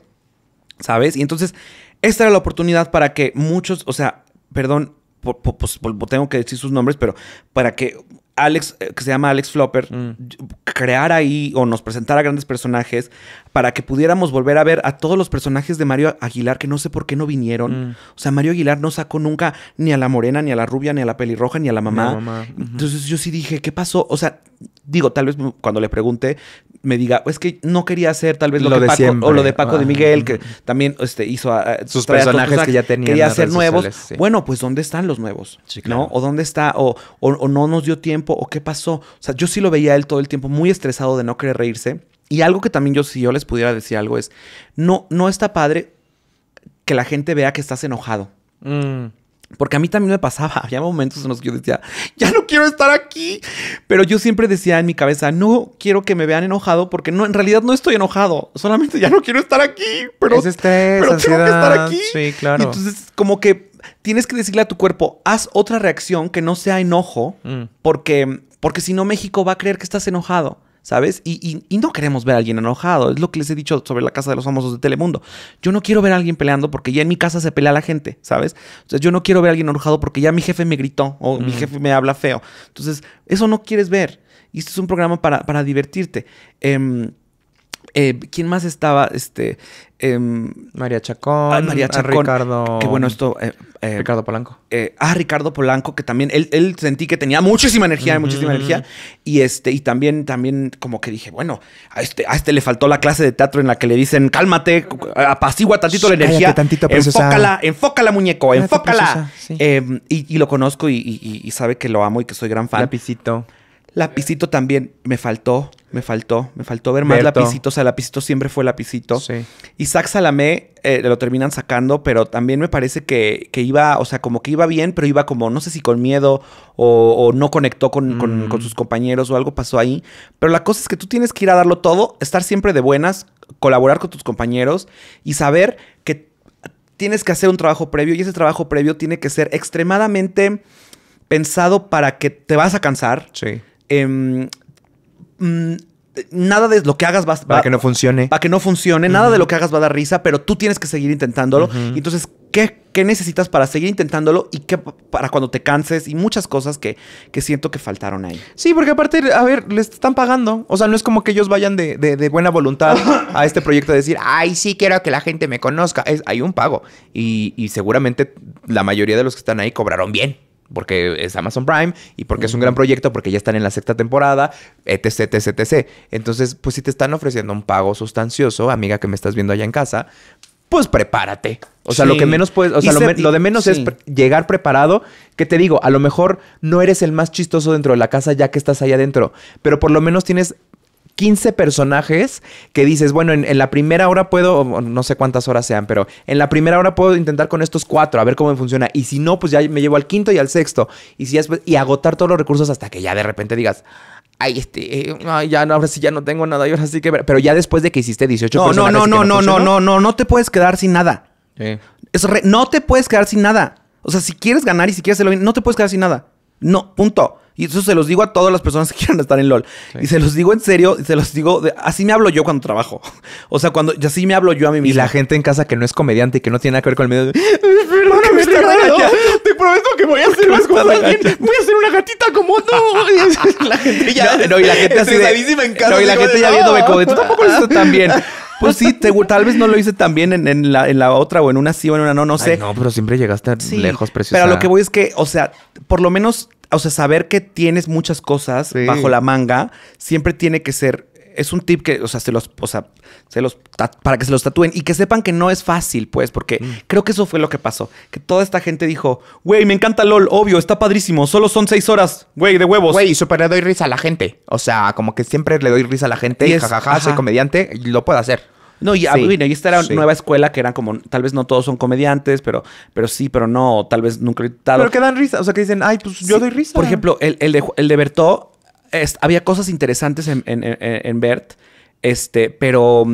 ¿sabes? Y entonces, esta era la oportunidad para que muchos, o sea, perdón, pues, tengo que decir sus nombres, pero para que Alex, eh, que se llama Alex Flopper, Mm. creara ahí o nos presentara grandes personajes para que pudiéramos volver a ver a todos los personajes de Mario Aguilar que no sé por qué no vinieron. Mm. O sea, Mario Aguilar no sacó nunca ni a la morena, ni a la rubia, ni a la pelirroja, ni a la mamá. Entonces yo sí dije, ¿qué pasó? O sea, digo, tal vez cuando le pregunte me diga, es que no quería hacer tal vez lo, Lo que de Paco, siempre. o lo de Paco de Miguel, que también este, hizo a- a- Sus a personajes que ya tenía en Quería hacer nuevos. sociales, sí. Bueno, pues ¿dónde están los nuevos? Sí, claro. ¿No? ¿O dónde está? O, o- o no nos dio tiempo? ¿O qué pasó? O sea, yo sí lo veía él todo el tiempo muy estresado de no querer reírse. Y algo que también yo, si yo les pudiera decir algo es, no, no está padre que la gente vea que estás enojado. Mm. Porque a mí también me pasaba. Había momentos en los que yo decía, ya no quiero estar aquí. Pero yo siempre decía en mi cabeza, no quiero que me vean enojado porque no, en realidad no estoy enojado. Solamente ya no quiero estar aquí. Pero, Es estrés, pero tengo que estar aquí. Sí, claro. Y entonces, como que tienes que decirle a tu cuerpo, haz otra reacción que no sea enojo. Mm. Porque, porque si no, México va a creer que estás enojado. ¿Sabes? Y, y- y no queremos ver a alguien enojado. Es lo que les he dicho sobre la casa de los famosos de Telemundo. Yo no quiero ver a alguien peleando porque ya en mi casa se pelea la gente, ¿sabes? Sea, yo no quiero ver a alguien enojado porque ya mi jefe me gritó o mi jefe me habla feo. Entonces, eso no quieres ver. Y este es un programa para, para divertirte. Em, eh, ¿Quién más estaba? Este. em, María Chacón. ah, María a Chacón. Ricardo. Que bueno, esto. eh, eh, Ricardo Polanco. ah, Ricardo Polanco, que también él, él sentí que tenía muchísima energía, muchísima energía. Y este, y también, también como que dije, bueno, a este, a este le faltó la clase de teatro en la que le dicen, cálmate, apacigua tantito la energía. tantito, enfócala, enfócala, muñeco, Cállate, enfócala. sí. Eh, y, y lo conozco y- y sabe que lo amo y que soy gran fan. Lapicito. Lapicito también me faltó, me faltó, me faltó ver más Berto. Lapicito. O sea, Lapicito siempre fue Lapicito. Sí. Isaac Salamé eh, lo terminan sacando, pero también me parece que, que iba, o sea, como que iba bien, pero iba como, no sé si con miedo o, o no conectó con, con- Mm. con sus compañeros o algo pasó ahí. Pero la cosa es que tú tienes que ir a darlo todo, estar siempre de buenas, colaborar con tus compañeros y saber que tienes que hacer un trabajo previo y ese trabajo previo tiene que ser extremadamente pensado para que te vas a cansar. Sí. Em, mm, nada de lo que hagas va, Para va- que no funcione. para que no funcione. Nada de lo que hagas va a dar risa, pero tú tienes que seguir intentándolo. Y entonces, ¿qué, qué necesitas para seguir intentándolo y qué para cuando te canses? Y muchas cosas que, que siento que faltaron ahí. Sí, porque aparte, a ver, les están pagando. O sea, no es como que ellos vayan de, de- de buena voluntad a este proyecto a decir, ay, sí, quiero que la gente me conozca. Es, hay un pago. Y, y seguramente la mayoría de los que están ahí cobraron bien. Porque es Amazon Prime y porque es un gran proyecto, porque ya están en la sexta temporada, etc, etc, etc. Entonces, pues si te están ofreciendo un pago sustancioso, amiga que me estás viendo allá en casa, pues prepárate. O sea, Sí. lo que menos puedes, o sea, lo, se- me- lo de menos es pre- llegar preparado. Que te digo, a lo mejor no eres el más chistoso dentro de la casa ya que estás ahí adentro, pero por lo menos tienes 15 personajes que dices, bueno, en, en la primera hora puedo, no sé cuántas horas sean, pero en la primera hora puedo intentar con estos cuatro, a ver cómo me funciona. Y si no, pues ya me llevo al quinto y al sexto. Y si después, y agotar todos los recursos hasta que ya de repente digas, ay, este, eh, ay, ya no, ahora sí ya no tengo nada, y ahora sí que ver. Pero ya después de que hiciste 18 No, no, personajes no, no, no, no, funcionó, no, no, no te puedes quedar sin nada. Sí. Es re- no te puedes quedar sin nada. O sea, si quieres ganar y si quieres hacerlo bien, no te puedes quedar sin nada. No, punto. Y eso se los digo a todas las personas que quieran estar en LOL. Sí. Y se los digo en serio, y se los digo, de- así me hablo yo cuando trabajo. O sea, cuando y así me hablo yo a mí Y mismo. la gente en casa que no es comediante y que no tiene nada que ver con el medio. Perdóname, está regañando. Te prometo que voy a hacer las cosas bien. Voy a hacer una gatita como tú. la gente ya. No, no, y la gente así de- estresadísima en casa. No, y la gente de, ya viéndome como de, "Tú tampoco lo hiciste tan bien". Pues sí, te- tal vez no lo hice tan bien en, en la, en la otra o en una sí o en una no, no sé. Ay, no, pero siempre llegaste Sí, lejos, preciosa. Pero lo que voy es que, o sea, por lo menos, o sea, saber que tienes muchas cosas Sí. bajo la manga, siempre tiene que ser. Es un tip que, o sea, se los, o sea, se los para que se los tatúen y que sepan que no es fácil, pues, porque Mm. creo que eso fue lo que pasó. Que toda esta gente dijo, güey, me encanta LOL, obvio, está padrísimo, solo son seis horas, güey, de huevos. Güey, y súper le doy risa a la gente. O sea, como que siempre le doy risa a la gente. Y es- jajaja, soy comediante. Y lo puedo hacer. No, y, ah, Sí, bueno, y esta era sí. nueva escuela que eran como, tal vez no todos son comediantes, pero, pero sí, pero no, tal vez nunca he gritado. Pero que dan risa. O sea, que dicen, ay, pues yo Sí, doy risa. Por ejemplo, el, el de, el de Bertó, es- había cosas interesantes en, en- en- en Bert, este, pero,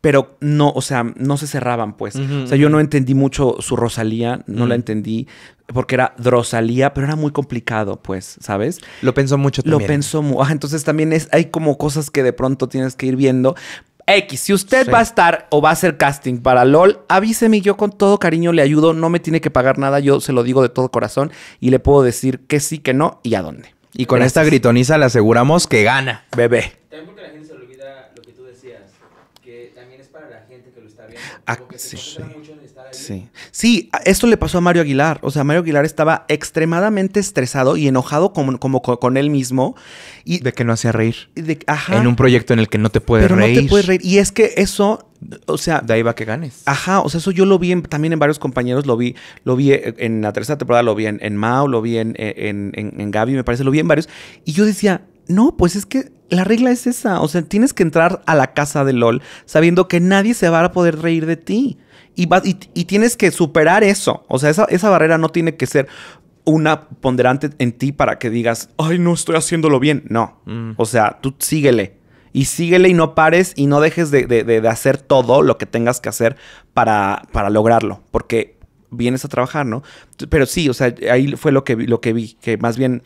pero no, o sea, no se cerraban, pues. O sea, yo no entendí mucho su Rosalía, no la entendí, porque era Drosalía, pero era muy complicado, pues, ¿sabes? Lo pensó mucho Lo también. pensó mu- ajá, entonces también es, hay como cosas que de pronto tienes que ir viendo. X, si usted Sí. va a estar o va a hacer casting para LOL, avíseme, yo con todo cariño le ayudo, no me tiene que pagar nada, yo se lo digo de todo corazón y le puedo decir que sí, que no y a dónde. Y con esta gritoniza le aseguramos que gana. Bebé. También porque la gente se le olvida lo que tú decías, que también es para la gente que lo sí. se concentra mucho en estar ahí. Sí. Sí, a- esto le pasó a Mario Aguilar. O sea, Mario Aguilar estaba extremadamente estresado y enojado como, como co- con él mismo. Y De que no hacía reír. de- ajá, En un proyecto en el que no te puedes pero reír. no te puedes reír. Y es que eso, o sea, De ahí va que ganes. Ajá, o sea, eso yo lo vi en- también en varios compañeros, lo vi, lo vi en la tercera temporada, lo vi en, en Mao, lo vi en, en, en, en Gaby, me parece, lo vi en varios. Y yo decía, no, pues es que la regla es esa. O sea, tienes que entrar a la casa de LOL sabiendo que nadie se va a poder reír de ti. Y, vas- y, y tienes que superar eso. O sea, esa, esa barrera no tiene que ser una ponderante en ti para que digas, ay, no estoy haciéndolo bien. No. Mm. O sea, tú síguele. Y síguele y no pares y no dejes de, de- de- de hacer todo lo que tengas que hacer para, para lograrlo. Porque vienes a trabajar, ¿no? Pero sí, o sea, ahí fue lo que vi, lo que vi. Que más bien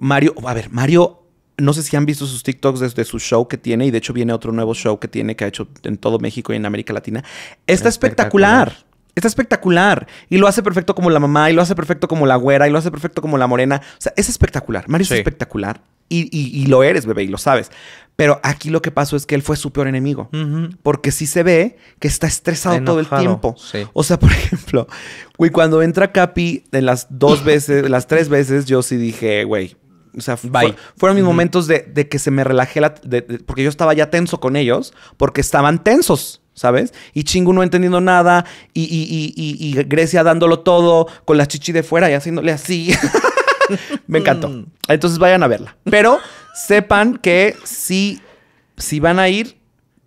Mario, a ver, Mario No sé si han visto sus TikToks desde su show que tiene, y de hecho viene otro nuevo show que tiene, que ha hecho en todo México y en América Latina. Está espectacular. Espectacular. Está espectacular. Y lo hace perfecto como la mamá, y lo hace perfecto como la güera, y lo hace perfecto como la morena. O sea, es espectacular. Mario Sí. es espectacular. Y, y- y lo eres, bebé, y lo sabes. Pero aquí lo que pasó es que él fue su peor enemigo. Porque sí se ve que está estresado todo el tiempo. sí. O sea, por ejemplo, güey, cuando entra Capi de las dos veces, de las tres veces, yo sí dije, güey. O sea, fu- Bye. fueron mis momentos de, de que se me relajé, la- de- de- porque yo estaba ya tenso con ellos, porque estaban tensos, ¿sabes? Y Chingu no entendiendo nada, y, y- y- Grecia dándolo todo, con la chichi de fuera y haciéndole así. me encantó. Mm. Entonces vayan a verla. Pero sepan que si, si van a ir,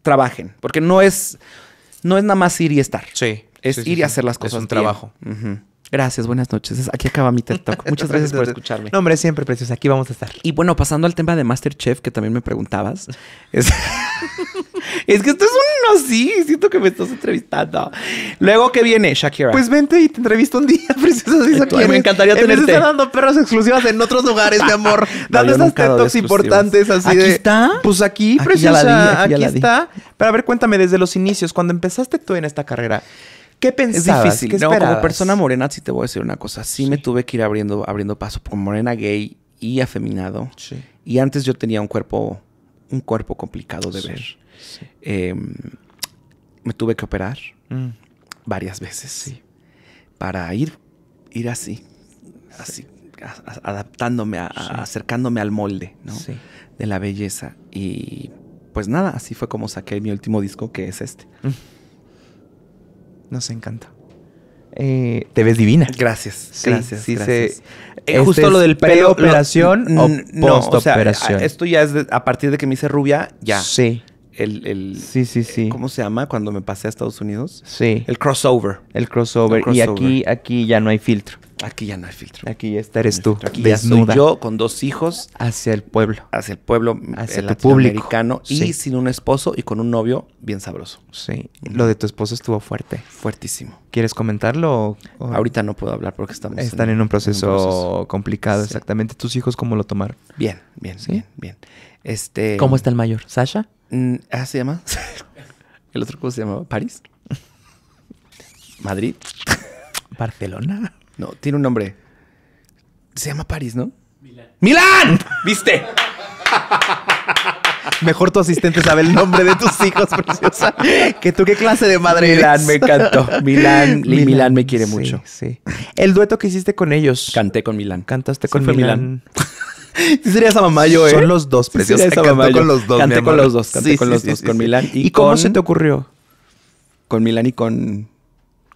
trabajen. Porque no es, no es nada más ir y estar. Sí. Es Sí, sí, ir y hacer las Es cosas. un bien. trabajo. Ujú. Gracias, buenas noches. Aquí acaba mi TED Talk. Muchas gracias por escucharme. No, hombre, siempre preciosa. Aquí vamos a estar. Y bueno, pasando al tema de Masterchef, que también me preguntabas. Es, es que esto es un no, sí. Siento que me estás entrevistando. Luego, ¿qué viene? Shakira. Pues vente y te entrevisto un día, preciosa. Ay, me encantaría En vez de tenerte. estar dando perros exclusivas en otros lugares, mi amor. No, dando yo esas TED Talks importantes así ¿Aquí de... está? Pues aquí, Aquí ya la preciosa. di, aquí Aquí, ya la di. está. Pero a ver, cuéntame desde los inicios. Cuando empezaste tú en esta carrera, ¿qué es pensabas? difícil. ¿Qué No, como persona morena, sí te voy a decir una cosa. Sí, me tuve que ir abriendo, abriendo paso como morena gay y afeminado. Sí. Y antes yo tenía un cuerpo, un cuerpo complicado de Sí, ver. Eh, me tuve que operar Mm. varias veces para ir, ir así, así, a- adaptándome, a- a- acercándome al molde, ¿no? Sí. De la belleza. Y pues nada, así fue como saqué mi último disco, que es este. Nos encanta. Eh, te ves divina. Gracias, Sí, gracias, sí gracias. se- Eh, ¿Este justo lo del preoperación lo- o n- no, o sea, postoperación? a- esto ya es de- a partir de que me hice rubia, ya. Sí. El, el- Sí, sí, sí. ¿Cómo se llama cuando me pasé a Estados Unidos? Sí. El crossover. El crossover. El Y crossover. aquí, aquí ya no hay filtro. Aquí ya no hay filtro. Aquí esta eres tú. Aquí ya soy desnuda. yo con dos hijos Hacia el pueblo. hacia el pueblo Hacia eh, tu público. y Sí. sin un esposo y con un novio bien sabroso. Sí. Lo de tu esposo estuvo fuerte. Fuertísimo. ¿Quieres comentarlo? o- o- Ahorita no puedo hablar porque estamos Están en un proceso, proceso. complicado, Sí. exactamente. ¿Tus hijos cómo lo tomaron? Bien, bien, ¿Sí? bien, bien. Este, ¿Cómo está el mayor? ¿Sasha? Mm, ah, se llama. ¿El otro cómo se llamaba? ¿París? ¿Madrid? ¿Barcelona? No, tiene un nombre. Se llama París, ¿no? Milán. ¡Milán! ¿Viste? Mejor tu asistente sabe el nombre de tus hijos, preciosa. Que tú qué clase de madre Milán, eres? me encantó. Milán, Milán, Milán me quiere sí, mucho. Sí. El dueto que hiciste con ellos. Canté con Milán. Cantaste Sí, con fue Milán. Sí sería esa mamá yo, ¿eh? Son los dos, Sí Cantó mamá yo. con los dos, Canté mi con los dos, canté Sí, con sí, los sí, dos. sí, con sí. Milán y, ¿Y cómo se te ocurrió? Con Milán y con...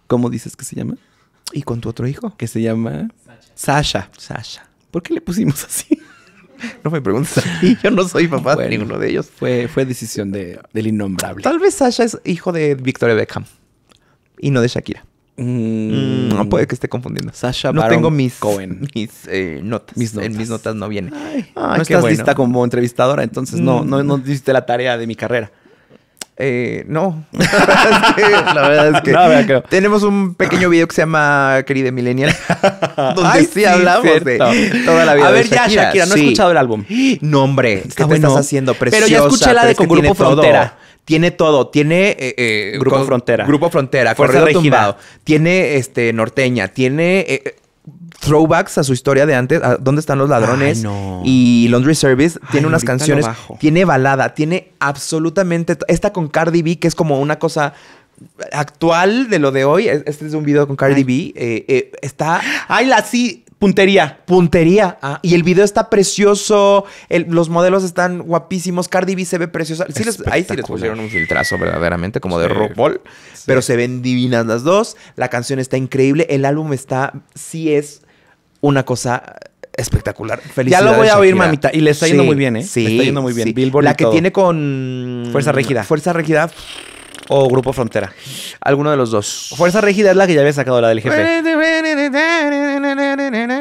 ¿Cómo dices que se llama? ¿Y con tu otro hijo? Que se llama... Sasha. Sasha. ¿Por qué le pusimos así? No me preguntes a mí. Yo no soy papá Bueno. de ninguno de ellos. Fue, fue decisión de, del innombrable. Tal vez Sasha es hijo de Victoria Beckham. Y no de Shakira. Mm, No puede que esté confundiendo. Sasha no Baron tengo mis, Cohen. mis eh, notas. Mis En mis notas. notas no viene. Ay, Ay, no estás bueno. lista como entrevistadora, entonces no, Mm. no, no hiciste la tarea de mi carrera. Eh, no. la verdad es que, No, vea que- tenemos un pequeño video que se llama Querida Millennial. donde Ay, sí, hablamos cierto. de toda la vida A de ver, ya, Shakira, no he Sí. escuchado el álbum. No, hombre, ¿qué te bueno. estás haciendo? Pero Preciosa. ya escuché la de con Grupo todo. Frontera. Tiene todo. Tiene eh, eh, Grupo Frontera. Grupo Frontera. Fuerza Corrido Régida. tumbado. Tiene este norteña. Tiene eh, throwbacks a su historia de antes. a ¿Dónde están los ladrones? Ay, no. Y Laundry Service. Tiene unas canciones. Tiene balada. Tiene absolutamente. Esta con Cardi B, que es como una cosa actual de lo de hoy. Es- Este es un video con Cardi Ay. B. eh, eh, está Ay, la sí, puntería. puntería. Ah, y el video está precioso. el- los modelos están guapísimos. Cardi B se ve preciosa. Sí les- ahí sí les pusieron un filtrazo verdaderamente, como de Sí. RuPaul. Pero se ven divinas las dos. La canción está increíble. El álbum está, sí es una cosa espectacular. Ya Felicidades, lo voy a oír, Shakira. mamita. Y le está yendo muy bien, ¿eh? Sí, Le está yendo muy bien. sí. Billboard y La que todo. tiene con... Fuerza Rígida. Fuerza Rígida. O Grupo Frontera. Alguno de los dos. Fuerza Rígida es la que ya había sacado, la del jefe.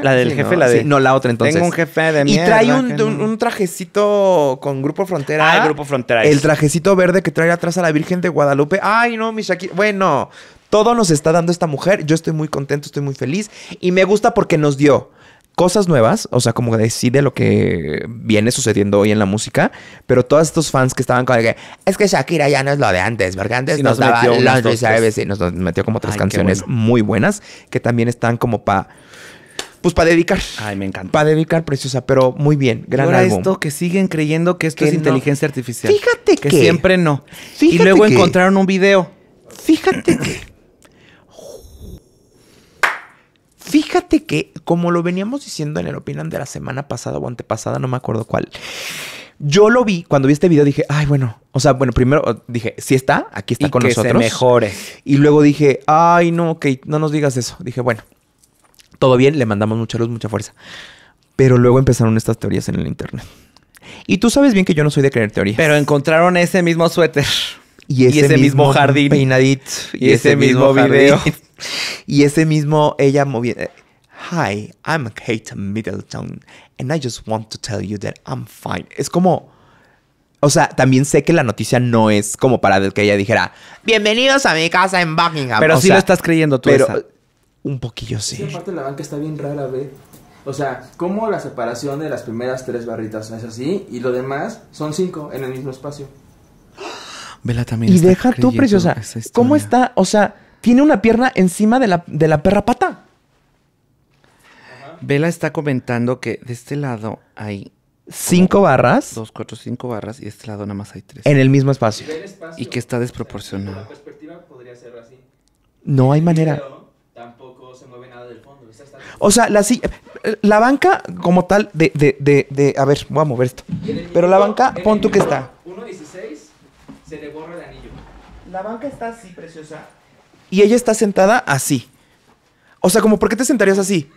La del jefe, la de- no, la otra entonces. Tengo un jefe de Y mierda. trae un, un- un trajecito con Grupo Frontera. Ah, el Grupo Frontera. El trajecito verde que trae atrás a la Virgen de Guadalupe. Ay, no, mi Shakira. Bueno, todo nos está dando esta mujer. Yo estoy muy contento, estoy muy feliz. Y me gusta porque nos dio cosas nuevas, o sea, como de sí de lo que viene sucediendo hoy en la música, pero todos estos fans que estaban como de que es que Shakira ya no es lo de antes, porque antes Sí, nos, nos daba metió unas los dos. ABC, nos, metió como tres Ay, canciones bueno. muy buenas que también están como para pues para dedicar. Ay, me encanta. Para dedicar, preciosa, pero muy bien, gran y ahora álbum. esto que siguen creyendo que esto Que es no. inteligencia artificial. Fíjate que que- siempre no. y fíjate luego que- encontraron un video. Fíjate que. Fíjate que, como lo veníamos diciendo en el Opinan de la semana pasada o antepasada, no me acuerdo cuál. Yo lo vi, cuando vi este video dije, ay, bueno. O sea, bueno, primero eh, dije, sí está, aquí está y con que nosotros. se mejore. Y luego dije, ay, no, Kate, no nos digas eso. Dije, bueno, todo bien, le mandamos mucha luz, mucha fuerza. Pero luego empezaron estas teorías en el internet. Y tú sabes bien que yo no soy de creer teorías. Pero encontraron ese mismo suéter. Y ese, mismo jardín. Y ese mismo video. Y ese mismo ella moviendo. Hi, I'm Kate Middleton. And I just want to tell you that I'm fine. Es como. O sea, también sé que la noticia no es como para que ella dijera, bienvenidos a mi casa en Buckingham. Pero O sí sea, lo estás creyendo tú. Pero esa. un poquillo sí. Esa parte de la banca está bien rara, ve. O sea, como la separación de las primeras tres barritas es así y lo demás son cinco en el mismo espacio. Vela también Y está deja tú, preciosa. ¿Cómo está? O sea, tiene una pierna encima de la, de la perra pata. Vela está comentando que de este lado hay Cinco barras dos, cuatro, cinco barras y de este lado nada más hay tres. en el mismo espacio. El espacio, Y que está desproporcionado. La perspectiva podría ser así. No hay manera. Tampoco se mueve nada del fondo. Está- O sea, la, la banca como tal de, de, de, de- A ver, voy a mover esto. Pero la banca, pon tú que está. 1.16 se le borra el anillo. La banca está así, preciosa. Y ella está sentada así. O sea, como, ¿por qué te sentarías así?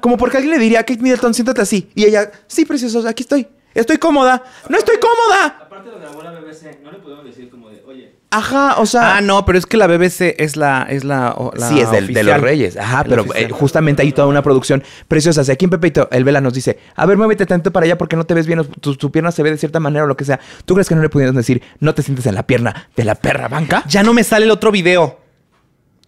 Como porque alguien le diría a Kate Middleton, siéntate así. Y ella, sí, preciosa, aquí estoy. Estoy cómoda. ¡No estoy cómoda! Aparte de la bola BBC, no le podemos decir como de, oye, Ajá, o sea. Ah, no, pero es que la BBC es la, es la, o- la sí, es del- de oficial. los Reyes. Ajá, La pero oficial. eh, justamente hay toda una producción preciosa. O sea, aquí en Pepito, el Vela nos dice, a ver, muévete tanto para allá porque no te ves bien, o tu, tu pierna se ve de cierta manera o lo que sea. ¿Tú crees que no le pudieron decir, no te sientes en la pierna de la perra banca? Ya no me sale el otro video.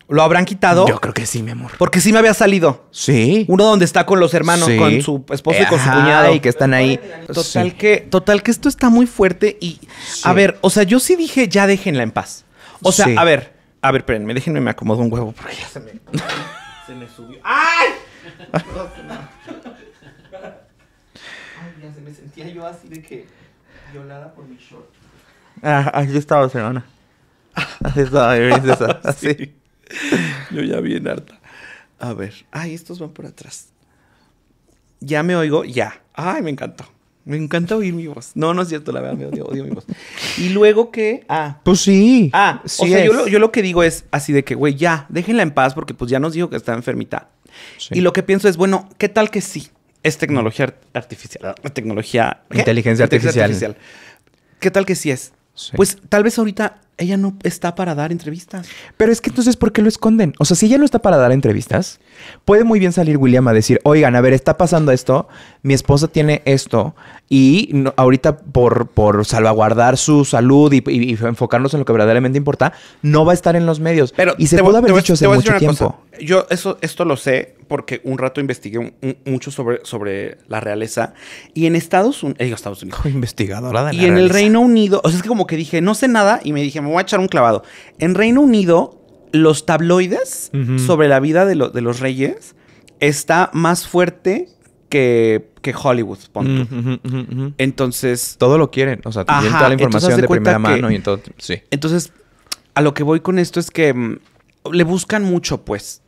¿Lo habrán quitado? Yo creo que sí, mi amor. Porque sí me había salido. Sí. Uno donde está con los hermanos, Sí. con su esposo y con su cuñado. Y que están ahí. Total Sí. que, total que esto está muy fuerte y a ver, o sea, yo sí dije ya déjenla en paz. O sea, Sí. a ver, a ver, espérenme, déjenme me acomodo un huevo porque ya se me, se me subió. ¡Ay! Ay, ya se me sentía yo así de que violada por mi short. Ah, aquí estaba, semana. Así estaba. Así. Yo ya bien harta. A ver. Ay, estos van por atrás. Ya me oigo, ya. Ay, me encantó. Me encanta oír mi voz. No, no es cierto, la verdad, me odio, odio mi voz. Y luego que. Ah. Pues sí. Ah, sí o sea, yo lo, yo lo que digo es así de que, güey, ya, déjenla en paz porque pues ya nos dijo que está enfermita. Sí. Y lo que pienso es, bueno, ¿qué tal que sí? Es tecnología art- artificial. Tecnología. ¿qué? Inteligencia artificial. ¿Qué tal que sí es? Sí. Pues tal vez ahorita ella no está para dar entrevistas. Pero es que entonces, ¿por qué lo esconden? O sea, si ella no está para dar entrevistas, puede muy bien salir William a decir, oigan, a ver, está pasando esto, mi esposa tiene esto, y no- ahorita por, por salvaguardar su salud y, y- y enfocarnos en lo que verdaderamente importa, no va a estar en los medios. Pero y se pudo haber dicho hace mucho tiempo. cosa. Yo eso, esto lo sé porque un rato investigué un- un- mucho sobre, sobre la realeza. Y en Estados Unidos, digo Estados Unidos. Investigadora de la Y en el. Reino Unido, o sea, es que como que dije, no sé nada y me dije, me voy a echar un clavado. En Reino Unido, los tabloides sobre la vida de, lo- de los reyes está más fuerte que, que Hollywood, pon tú. Entonces, Todo lo quieren, o sea, tienen Ajá, toda la información de primera que- mano y todo. Sí. entonces, a lo que voy con esto es que mm, le buscan mucho, pues.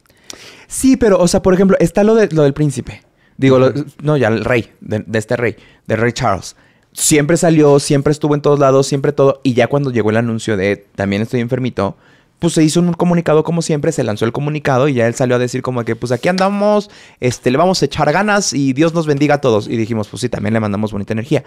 Sí, pero, o sea, por ejemplo, está lo, de, lo del príncipe. Digo, lo- no, ya el rey, de, de este rey, del rey Charles. Siempre salió, siempre estuvo en todos lados, siempre todo. Y ya cuando llegó el anuncio de también estoy enfermito, pues se hizo un comunicado como siempre, se lanzó el comunicado y ya él salió a decir como que pues aquí andamos, este, le vamos a echar ganas y Dios nos bendiga a todos. Y dijimos, pues sí, también le mandamos bonita energía.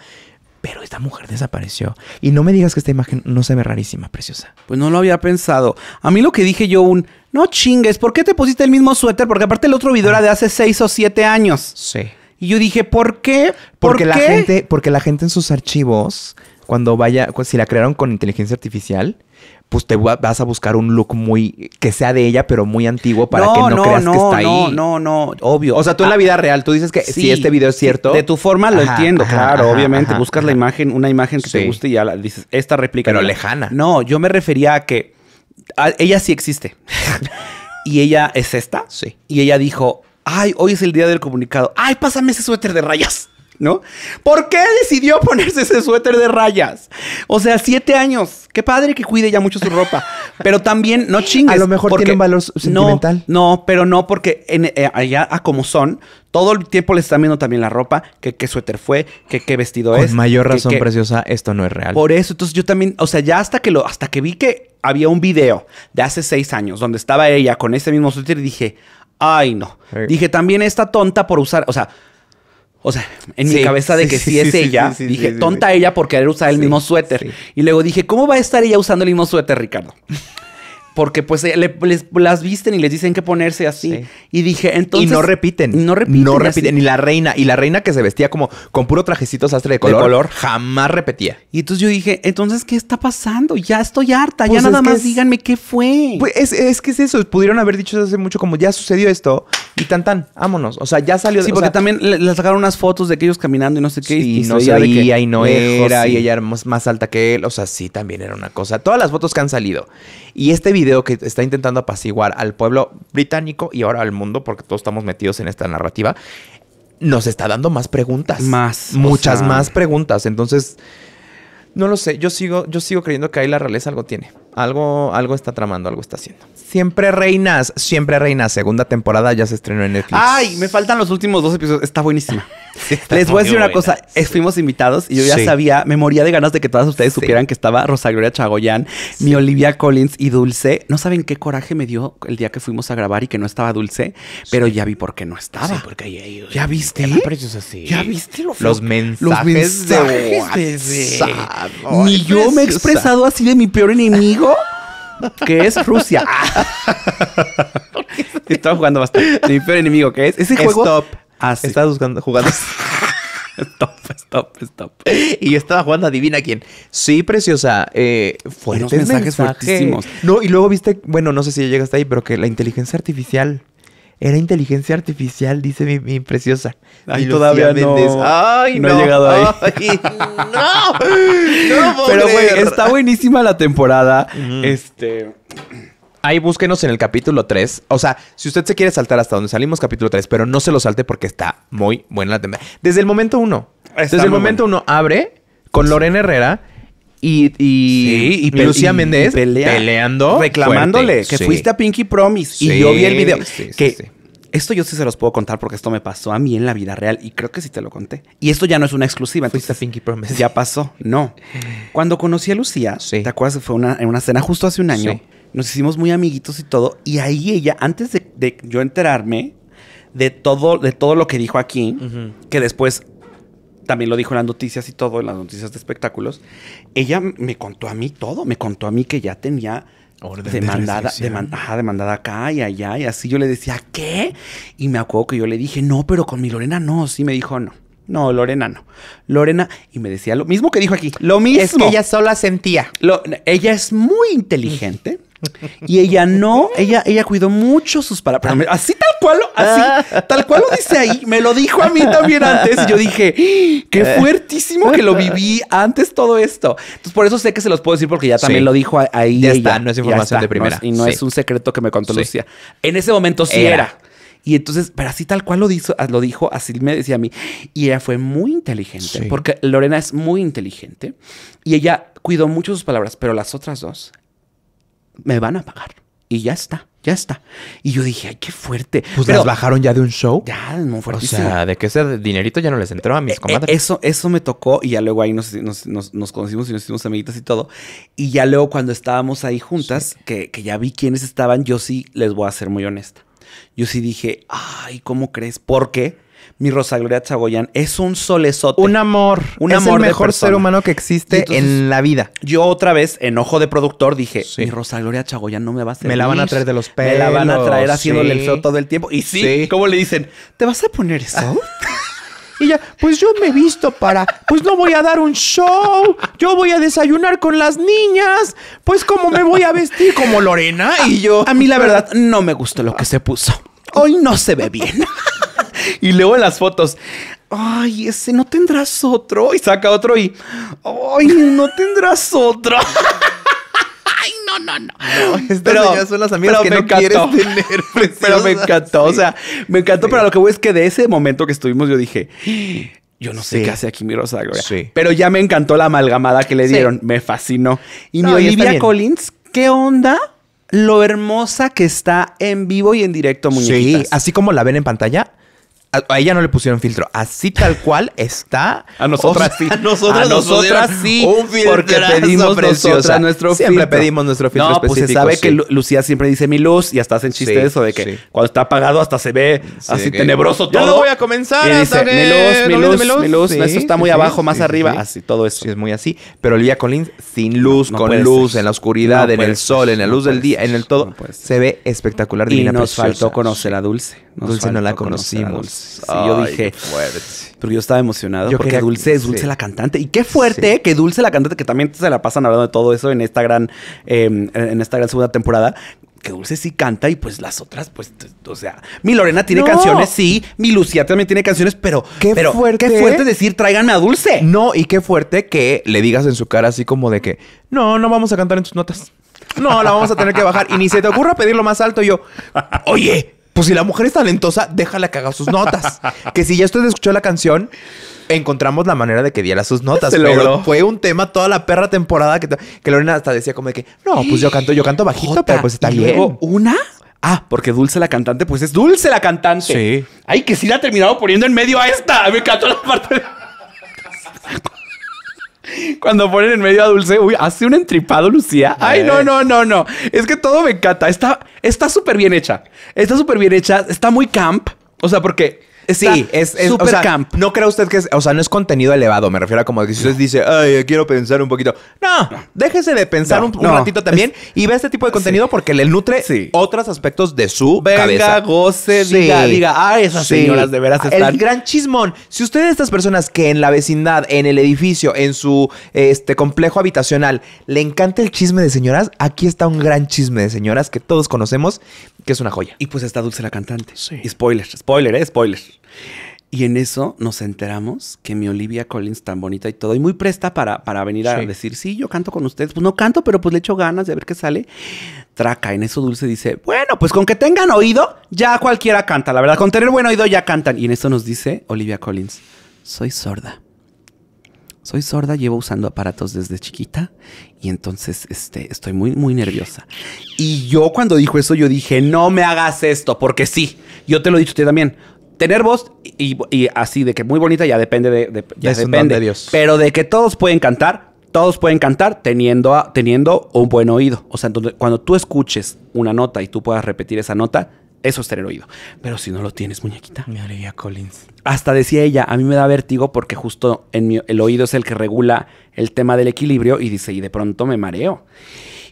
Pero esta mujer desapareció. Y no me digas que esta imagen no se ve rarísima, preciosa. Pues no lo había pensado. A mí lo que dije yo un, no chingues, ¿por qué te pusiste el mismo suéter? Porque aparte el otro video era de hace seis o siete años. Sí. Y yo dije, ¿por qué? ¿Por Porque la gente, porque la gente en sus archivos cuando vaya, si la crearon con inteligencia artificial, pues te va- vas a buscar un look muy, que sea de ella, pero muy antiguo para que no, creas que está ahí. No, no, no, obvio. O sea, tú en la Ah, vida real, tú dices que si este video es cierto. De tu forma lo Ajá, entiendo, ajá, claro, ajá, obviamente. buscas la imagen, una imagen que te guste y ya la dices, esta réplica. Pero no. lejana. No, yo me refería a que a- ella sí existe. y ella es esta. Sí. Y ella dijo, ay, hoy es el día del comunicado. Ay, pásame ese suéter de rayas. ¿No? ¿Por qué decidió ponerse ese suéter de rayas? O sea, siete años. Qué padre que cuide ya mucho su ropa. Pero también, no chingues. A lo mejor tiene un valor sentimental. No, no, pero no, porque en, eh, allá a como son, todo el tiempo le están viendo también la ropa, que qué suéter fue, que qué vestido Con es. mayor que razón, preciosa, esto no es real. por eso, entonces yo también, o sea, ya hasta que lo, hasta que vi que había un video de hace seis años donde estaba ella con ese mismo suéter y dije, ay no. Sí. Dije, también esta tonta por usar, o sea, o sea, en mi cabeza de que sí, es ella, dije, tonta ella por querer usar el mismo suéter. Y luego dije, ¿cómo va a estar ella usando el mismo suéter, Ricardo? Porque pues eh, le- les- las visten y les dicen que ponerse así. Sí. Y dije, entonces... y no repiten. No repiten. No así. repiten. Y la reina, y la reina que se vestía como con puro trajecito sastre de color, color. jamás repetía. Y entonces yo dije, entonces, ¿qué está pasando? Ya estoy harta, ya Pues nada que más es- díganme qué fue. Pues es, es que es eso. Pudieron haber dicho hace mucho como ya sucedió esto y tan tan, vámonos. O sea, ya salió Sí, o porque sea, también le, le sacaron unas fotos de aquellos caminando y no sé qué. Sí, y no se que veía y no lejos, era, sí. y ella era más, más alta que él. O sea, sí, también era una cosa. Todas las fotos que han salido. Y este video que está intentando apaciguar al pueblo británico y ahora al mundo, porque todos estamos metidos en esta narrativa, nos está dando más preguntas. Más, o Muchas sea- más preguntas. Entonces, no lo sé. Yo sigo, yo sigo creyendo que ahí la realeza algo tiene. Algo, algo está tramando, algo está haciendo. Siempre reinas, siempre reinas. Segunda temporada ya se estrenó en Netflix. Ay, me faltan los últimos dos episodios. Está buenísima. Les voy a decir una cosa. Eh, Fuimos invitados y yo ya Sí. sabía, me moría de ganas de que todas ustedes Sí. supieran que estaba Rosa Gloria Chagoyán, mi Olivia Collins y Dulce. No saben qué coraje me dio el día que fuimos a grabar y que no estaba Dulce, pero ya vi por qué no estaba. Sí, porque ahí. ¿Ya viste? Preciosa, sí. ¿Ya viste lo? Los mensajes, Los mensajes de de-. Ni yo me he expresado así de mi peor enemigo, que es Rusia. Estaba jugando bastante. Mi peor enemigo, que es ese juego. Stop. Ah, sí. Estaba buscando, jugando. Stop, stop, stop. y yo estaba jugando, adivina quién. Sí, preciosa. Eh, fuertes Unos mensajes fuertísimos. No, y luego viste, bueno, no sé si ya llegaste ahí, pero que la inteligencia artificial. Era inteligencia artificial, dice mi, mi preciosa. Ay, Mi todavía no-. Ay, no no. he llegado ahí. Ay, no. Pero, güey, está buenísima la temporada. Este. Ahí búsquenos en el capítulo 3. O sea, si usted se quiere saltar hasta donde salimos, capítulo 3, pero no se lo salte porque está muy buena la temporada. Desde el momento 1. Está Desde el momento 1 abre con Lorena Herrera y, y, Sí, y pe- Lucía Méndez pelea- peleando. Reclamándole fuerte. que Sí. fuiste a Pinky Promise. Sí, y yo vi el video. que esto yo sí se los puedo contar porque esto me pasó a mí en la vida real y creo que sí te lo conté. Y esto ya no es una exclusiva. Fuiste a Pinky Promise. ya pasó. No. Cuando conocí a Lucía. ¿te acuerdas fue una, en una cena justo hace un año? Nos hicimos muy amiguitos y todo. Y ahí ella, antes de, de yo enterarme de todo, de todo lo que dijo aquí, que después también lo dijo en las noticias y todo, en las noticias de espectáculos, ella me contó a mí todo, me contó a mí que ya tenía Orden de demandada, restricción. deman- ajá, demandada acá y allá, y así yo le decía, ¿qué? Y me acuerdo que yo le dije, no, pero con mi Lorena no, sí me dijo, no. No, Lorena no. Lorena, y me decía lo mismo que dijo aquí. Lo mismo. Es que ella sola sentía. Lo- ella es muy inteligente y ella no, ella, ella cuidó mucho sus palabras. Pero Así tal cual, lo- así, tal cual lo dice ahí, me lo dijo a mí también antes. Y yo dije, qué fuertísimo que lo viví antes todo esto. Entonces, por eso sé que se los puedo decir porque ya también Sí. lo dijo ahí. Ya ella. está, no es información está, de primera. no y no Sí. es un secreto que me contó Sí. Lucía. En ese momento sí Era. era. Y entonces, pero así tal cual lo, dijo, lo dijo, así me decía a mí. Y ella fue muy inteligente, porque Lorena es muy inteligente. Y ella cuidó mucho sus palabras, pero las otras dos me van a pagar. Y ya está, ya está. Y yo dije, ay, qué fuerte. Pues pero las bajaron ya de un show. Ya, muy o fuertísimo. sea, de que ese dinerito ya no les entró a mis Eh, comadres. Eso, eso me tocó y ya luego ahí nos, nos- nos- nos conocimos y nos hicimos amiguitas y todo. Y ya luego cuando estábamos ahí juntas, que, que ya vi quiénes estaban, yo sí les voy a ser muy honesta. Yo sí dije, ay, ¿cómo crees? Porque mi Rosa Gloria Chagoyán es un solezote. un amor. Un es amor el mejor ser humano que existe entonces- en la vida. Yo otra vez, enojo de productor, dije, Sí. mi Rosa Gloria Chagoyán no me va a hacer Me la van a traer de los Me la van a traer pelos, haciéndole el feo todo el tiempo. Y sí, Sí. ¿cómo le dicen? ¿Te vas a poner eso? Y ella, pues yo me he visto para, pues no voy a dar un show, yo voy a desayunar con las niñas, pues cómo me voy a vestir como Lorena. Y yo, A mí la verdad no me gustó lo que se puso. Hoy no se ve bien. y luego en las fotos, ay, ese no tendrás otro. Y saca otro y, ay, no tendrás otro. ay, no, no, no. estas señoras son las amigas que me no quieres encantó. tener, pero me encantó, o sea, me encantó, Sí. pero lo que voy es que de ese momento que estuvimos yo dije, yo no sé Sí. qué hace aquí mi Rosa Gloria. Sí. Pero ya me encantó la amalgamada que le Sí. dieron, me fascinó. Y No, mi Olivia. Collins, ¿qué onda? Lo hermosa que está en vivo y en directo, muñequitas. Sí, así como la ven en pantalla. A, a ella no le pusieron filtro. Así tal cual está. A nosotras O sea, sí. A nosotras, A nos nosotras sí. Un filtro porque pedimos nosotras nuestro Siempre filtro. pedimos nuestro filtro No, pues se específico, sabe sí. que Lu- Lucía siempre dice mi luz y hasta hacen chiste Sí, de eso de que sí. cuando está apagado hasta se ve Sí, así que- tenebroso Ya todo. no voy a comenzar Y dice, mi luz, mi luz, mi mi luz. Sí, Esto está muy abajo, más arriba. sí. Así, todo eso. Es muy así. Pero Olivia Collins sin luz, No con luz, ser. en la oscuridad, No en el sol, en la luz del día, en el todo. Se ve espectacular, Y divina, nos preciosa. faltó conocer a Dulce. Nos Dulce no la conocimos. Sí, yo dije, fuerte. Porque yo estaba emocionado Yo porque quería- Dulce es Dulce sí. la cantante. Y qué fuerte que Dulce la cantante, que también se la pasan hablando de todo eso en esta gran, eh, en esta gran segunda temporada. Que Dulce sí canta y pues las otras, pues, o sea, mi Lorena tiene No. canciones, sí, mi Lucía también tiene canciones, pero Qué pero fuerte. qué fuerte decir tráiganme a Dulce. No, y qué fuerte que le digas en su cara así como de que no, no vamos a cantar en tus notas. No, la vamos a tener que bajar. Y ni se te ocurra pedirlo más alto. Y yo, oye, pues si la mujer es talentosa, déjala que haga sus notas. Que si ya usted escuchó la canción, encontramos la manera de que diera sus notas. Se pero logró. fue un tema toda la perra temporada que, que Lorena hasta decía como de que, no, pues yo canto, yo canto bajito, Jota, pero pues está bien. luego, ¿Una? Ah, porque Dulce la cantante, pues es Dulce la cantante. Sí. Ay, que sí la ha terminado poniendo en medio a esta. Me encantó la parte de... Cuando ponen en medio a Dulce, uy, hace un entripado, Lucía. Ay, no, no, no, no. Es que todo me encanta. Está está súper bien hecha. Está súper bien hecha. Está muy camp. O sea, porque está Sí, es, es o sea, camp. No cree usted que es, o sea, no es contenido elevado. Me refiero a como que si usted dice, ay, quiero pensar un poquito. No, déjese de pensar No, un, un no. ratito también y ve este tipo de contenido porque le nutre Sí. otros aspectos de su Venga, cabeza. goce, Sí. diga, diga, ah, esas Sí. señoras de veras están. El gran chismón. Si usted de estas personas que en la vecindad, en el edificio, en su este complejo habitacional, le encanta el chisme de señoras, aquí está un gran chisme de señoras que todos conocemos, que es una joya. Y pues está Dulce la cantante. Sí. Y spoiler, spoiler, eh, spoiler. Y en eso nos enteramos que mi Olivia Collins, tan bonita y todo, y muy presta para, para venir a decir, sí, yo canto con ustedes. Pues no canto, pero pues le echo ganas de ver qué sale. Traca, en eso Dulce dice, bueno, pues con que tengan oído, ya cualquiera canta. La verdad, con tener buen oído ya cantan. Y en eso nos dice Olivia Collins, soy sorda. Soy sorda, llevo usando aparatos desde chiquita y entonces este, estoy muy, muy nerviosa. Y yo cuando dijo eso, yo dije, no me hagas esto, porque sí, yo te lo he dicho a ti también. Tener voz y, y así de que muy bonita ya depende de, de- ya Es un don depende. de Dios. Pero de que todos pueden cantar, todos pueden cantar teniendo, a- teniendo un buen oído. O sea, entonces, cuando tú escuches una nota y tú puedas repetir esa nota, eso es tener oído. Pero si no lo tienes, muñequita. Mi Olivia Collins. Hasta decía ella, a mí me da vértigo porque justo en mi- el oído es el que regula el tema del equilibrio y dice, y de pronto me mareo.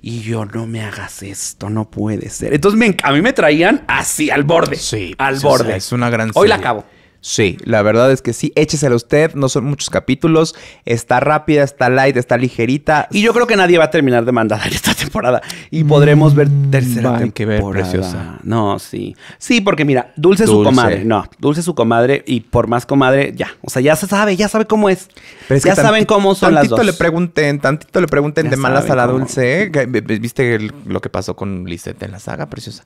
Y yo, no me hagas esto, no puede ser. Entonces me- a mí me traían así, al borde. al pues, o borde. sea, es una gran Hoy la acabo. Sí, la verdad es que sí. Échesela usted. No son muchos capítulos. Está rápida, está light, está ligerita. Y yo creo que nadie va a terminar de mandar esta temporada. Y podremos ver tercera Mm, hay que ver, temporada. preciosa. No, sí. Sí, porque mira, Dulce es su Dulce. comadre. No, Dulce es su comadre y por más comadre, ya. O sea, ya se sabe, ya sabe cómo es. Pero es ya saben cómo son las tantito dos. le pregunten, tantito le pregunten Ya de malas a la cómo. dulce. ¿eh? ¿Viste el- lo que pasó con Lisette en la saga, preciosa?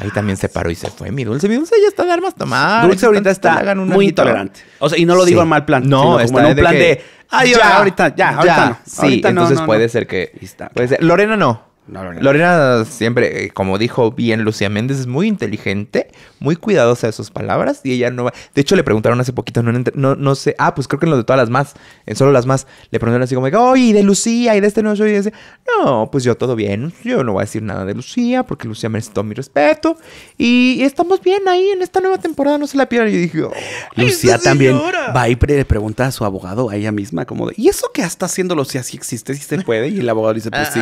Ahí también se paró y se fue. Mi dulce, mi dulce ya está de armas tomar. Dulce ahorita está muy intolerante. O sea, y no lo digo Sí. en mal plan. No, como está en un de plan que- de. Ay, ya, ahorita, ya, ahorita no. Sí, ahorita entonces no, puede ser que. Está. puede ser. Lorena no. No, Lorena. Lorena siempre, eh, como dijo bien Lucía Méndez, es muy inteligente, muy cuidadosa de sus palabras y ella no va. De hecho, le preguntaron hace poquito, no, no, no sé. Ah, pues creo que en lo de todas las más, en solo las más, le preguntaron así como, oye, ¿y de Lucía y de este no soy. Y dice, no, pues yo todo bien. Yo no voy a decir nada de Lucía porque Lucía merece todo mi respeto y estamos bien ahí en esta nueva temporada, no se la pierdan. Y yo dije, "Ay, Lucía también señora". va y pre- le pregunta a su abogado, a ella misma, como de, ¿y eso que está haciendo Lucía? ¿Sí existe? ¿Sí se puede? Y el abogado dice, pues sí.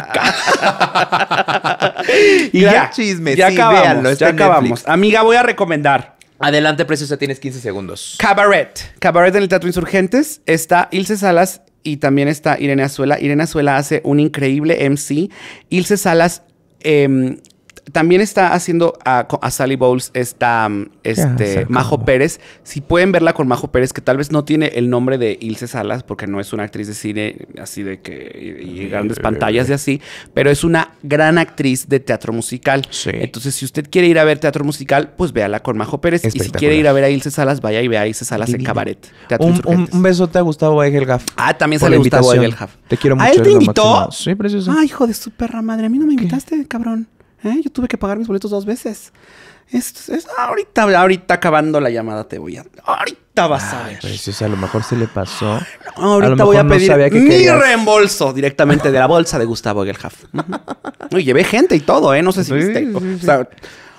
Y Gran ya, chisme, ya sí, acabamos, véanlo, ya acabamos. Netflix. Amiga, voy a recomendar Adelante, preciosa, tienes 15 segundos. Cabaret. Cabaret en el Teatro Insurgentes. Está Ilse Salas y también está Irene Azuela. Irene Azuela hace un increíble MC. Ilse Salas em, también está haciendo a, a Sally Bowles esta um, este, Majo. Pérez. Si pueden verla con Majo Pérez, que tal vez no tiene el nombre de Ilse Salas, porque no es una actriz de cine así de que y, y grandes pantallas y así, pero es una gran actriz de teatro musical. Sí. Entonces, si usted quiere ir a ver teatro musical, pues véala con Majo Pérez. Y si quiere ir a ver a Ilse Salas, vaya y vea a Ilse Salas en. Cabaret. Teatro Un, un, un besote a Gustavo Egelgaf. Ah, también sale Gustavo. Egelhaf. Te quiero mucho. ¿A él te invitó? Sí, precioso. Ay, hijo de su perra madre. A mí no me invitaste, cabrón. ¿Eh? Yo tuve que pagar mis boletos dos veces. Es, es- ahorita, ahorita acabando la llamada te voy a... Ahorita vas a ver. Preciosa, a lo mejor se le pasó. Ahorita lo voy a no pedir que mi querías. reembolso directamente de la bolsa de Gustavo Egelhaf. Y llevé gente y todo, ¿eh? No sé si Sí, viste. sí, O sea,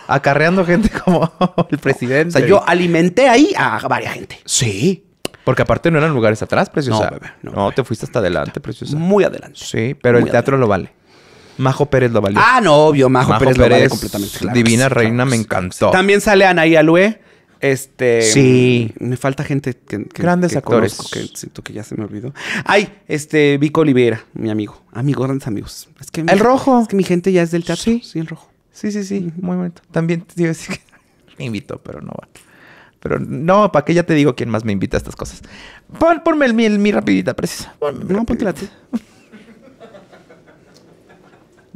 Acarreando gente como el o presidente. sea, yo alimenté ahí a varias gente. Sí. Porque aparte no eran lugares atrás, preciosa. No, bebé, no, No, bebé. te fuiste hasta adelante, preciosa. Muy adelante. Sí, pero Muy el teatro lo vale. Majo Pérez lo valió. Ah, no, obvio. Majo, Pérez, lo vale completamente. claro divina sí, claro reina, me sí. encantó. También sale Anaí Alue. Este. Sí. Me falta gente que. que- Grandes que actores. conozco, que siento que ya se me olvidó. Ay, este. Vico Oliveira, mi amigo. Amigo, grandes amigos. Es que mi- El rojo. Es que mi gente ya es del teatro. Sí. Sí, el rojo. Sí, sí, sí, muy bonito. También te iba a decir que me invitó, pero no va. Pero no, ¿para qué ya te digo quién más me invita a estas cosas? Pon, ponme el, mi, el mi rapidita, precisa. Ponme No, ponte la.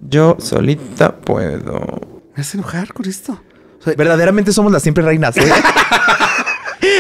Yo solita puedo. Me hace enojar con esto. O sea, Verdaderamente somos las siempre reinas, ¿eh?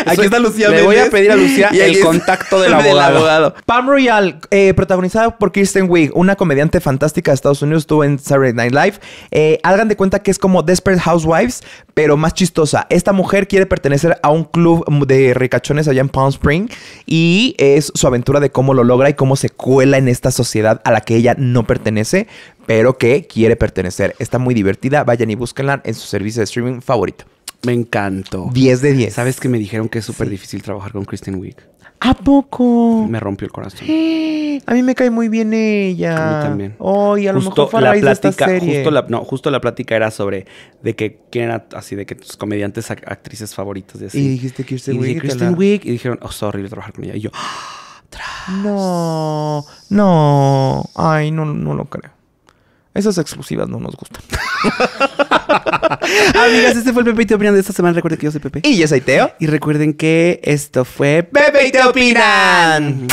Aquí Soy- está Lucía le voy a pedir a Lucía Y el contacto del abogado. Palm Royal, eh, protagonizada por Kirsten Wiig, una comediante fantástica de Estados Unidos, estuvo en Saturday Night Live. Eh, hagan de cuenta que es como Desperate Housewives, pero más chistosa. Esta mujer quiere pertenecer a un club de ricachones allá en Palm Spring y es su aventura de cómo lo logra y cómo se cuela en esta sociedad a la que ella no pertenece, pero que quiere pertenecer. Está muy divertida, vayan y búsquenla en su servicio de streaming favorito. Me encantó. 10 de 10. ¿Sabes que me dijeron que es súper difícil trabajar con Kristen Wiig? ¿A poco? Me rompió el corazón. A mí me cae muy bien ella. A mí también. Oh, y a lo justo mejor fue a la raíz de esta plática, serie. justo la, no, justo la plática era sobre de que quién era así de que tus comediantes ac- actrices favoritas de así. Y dijiste y dije Wiig, Kristen la- Wiig y dijeron, oh, es horrible trabajar con ella. Y yo, No, no. Ay, no, no lo creo. Esas exclusivas no nos gustan. amigas, este fue el Pepe y te opinan de esta semana. Recuerden que yo soy Pepe. Y yo soy Teo. Y recuerden que esto fue Pepe y te opinan.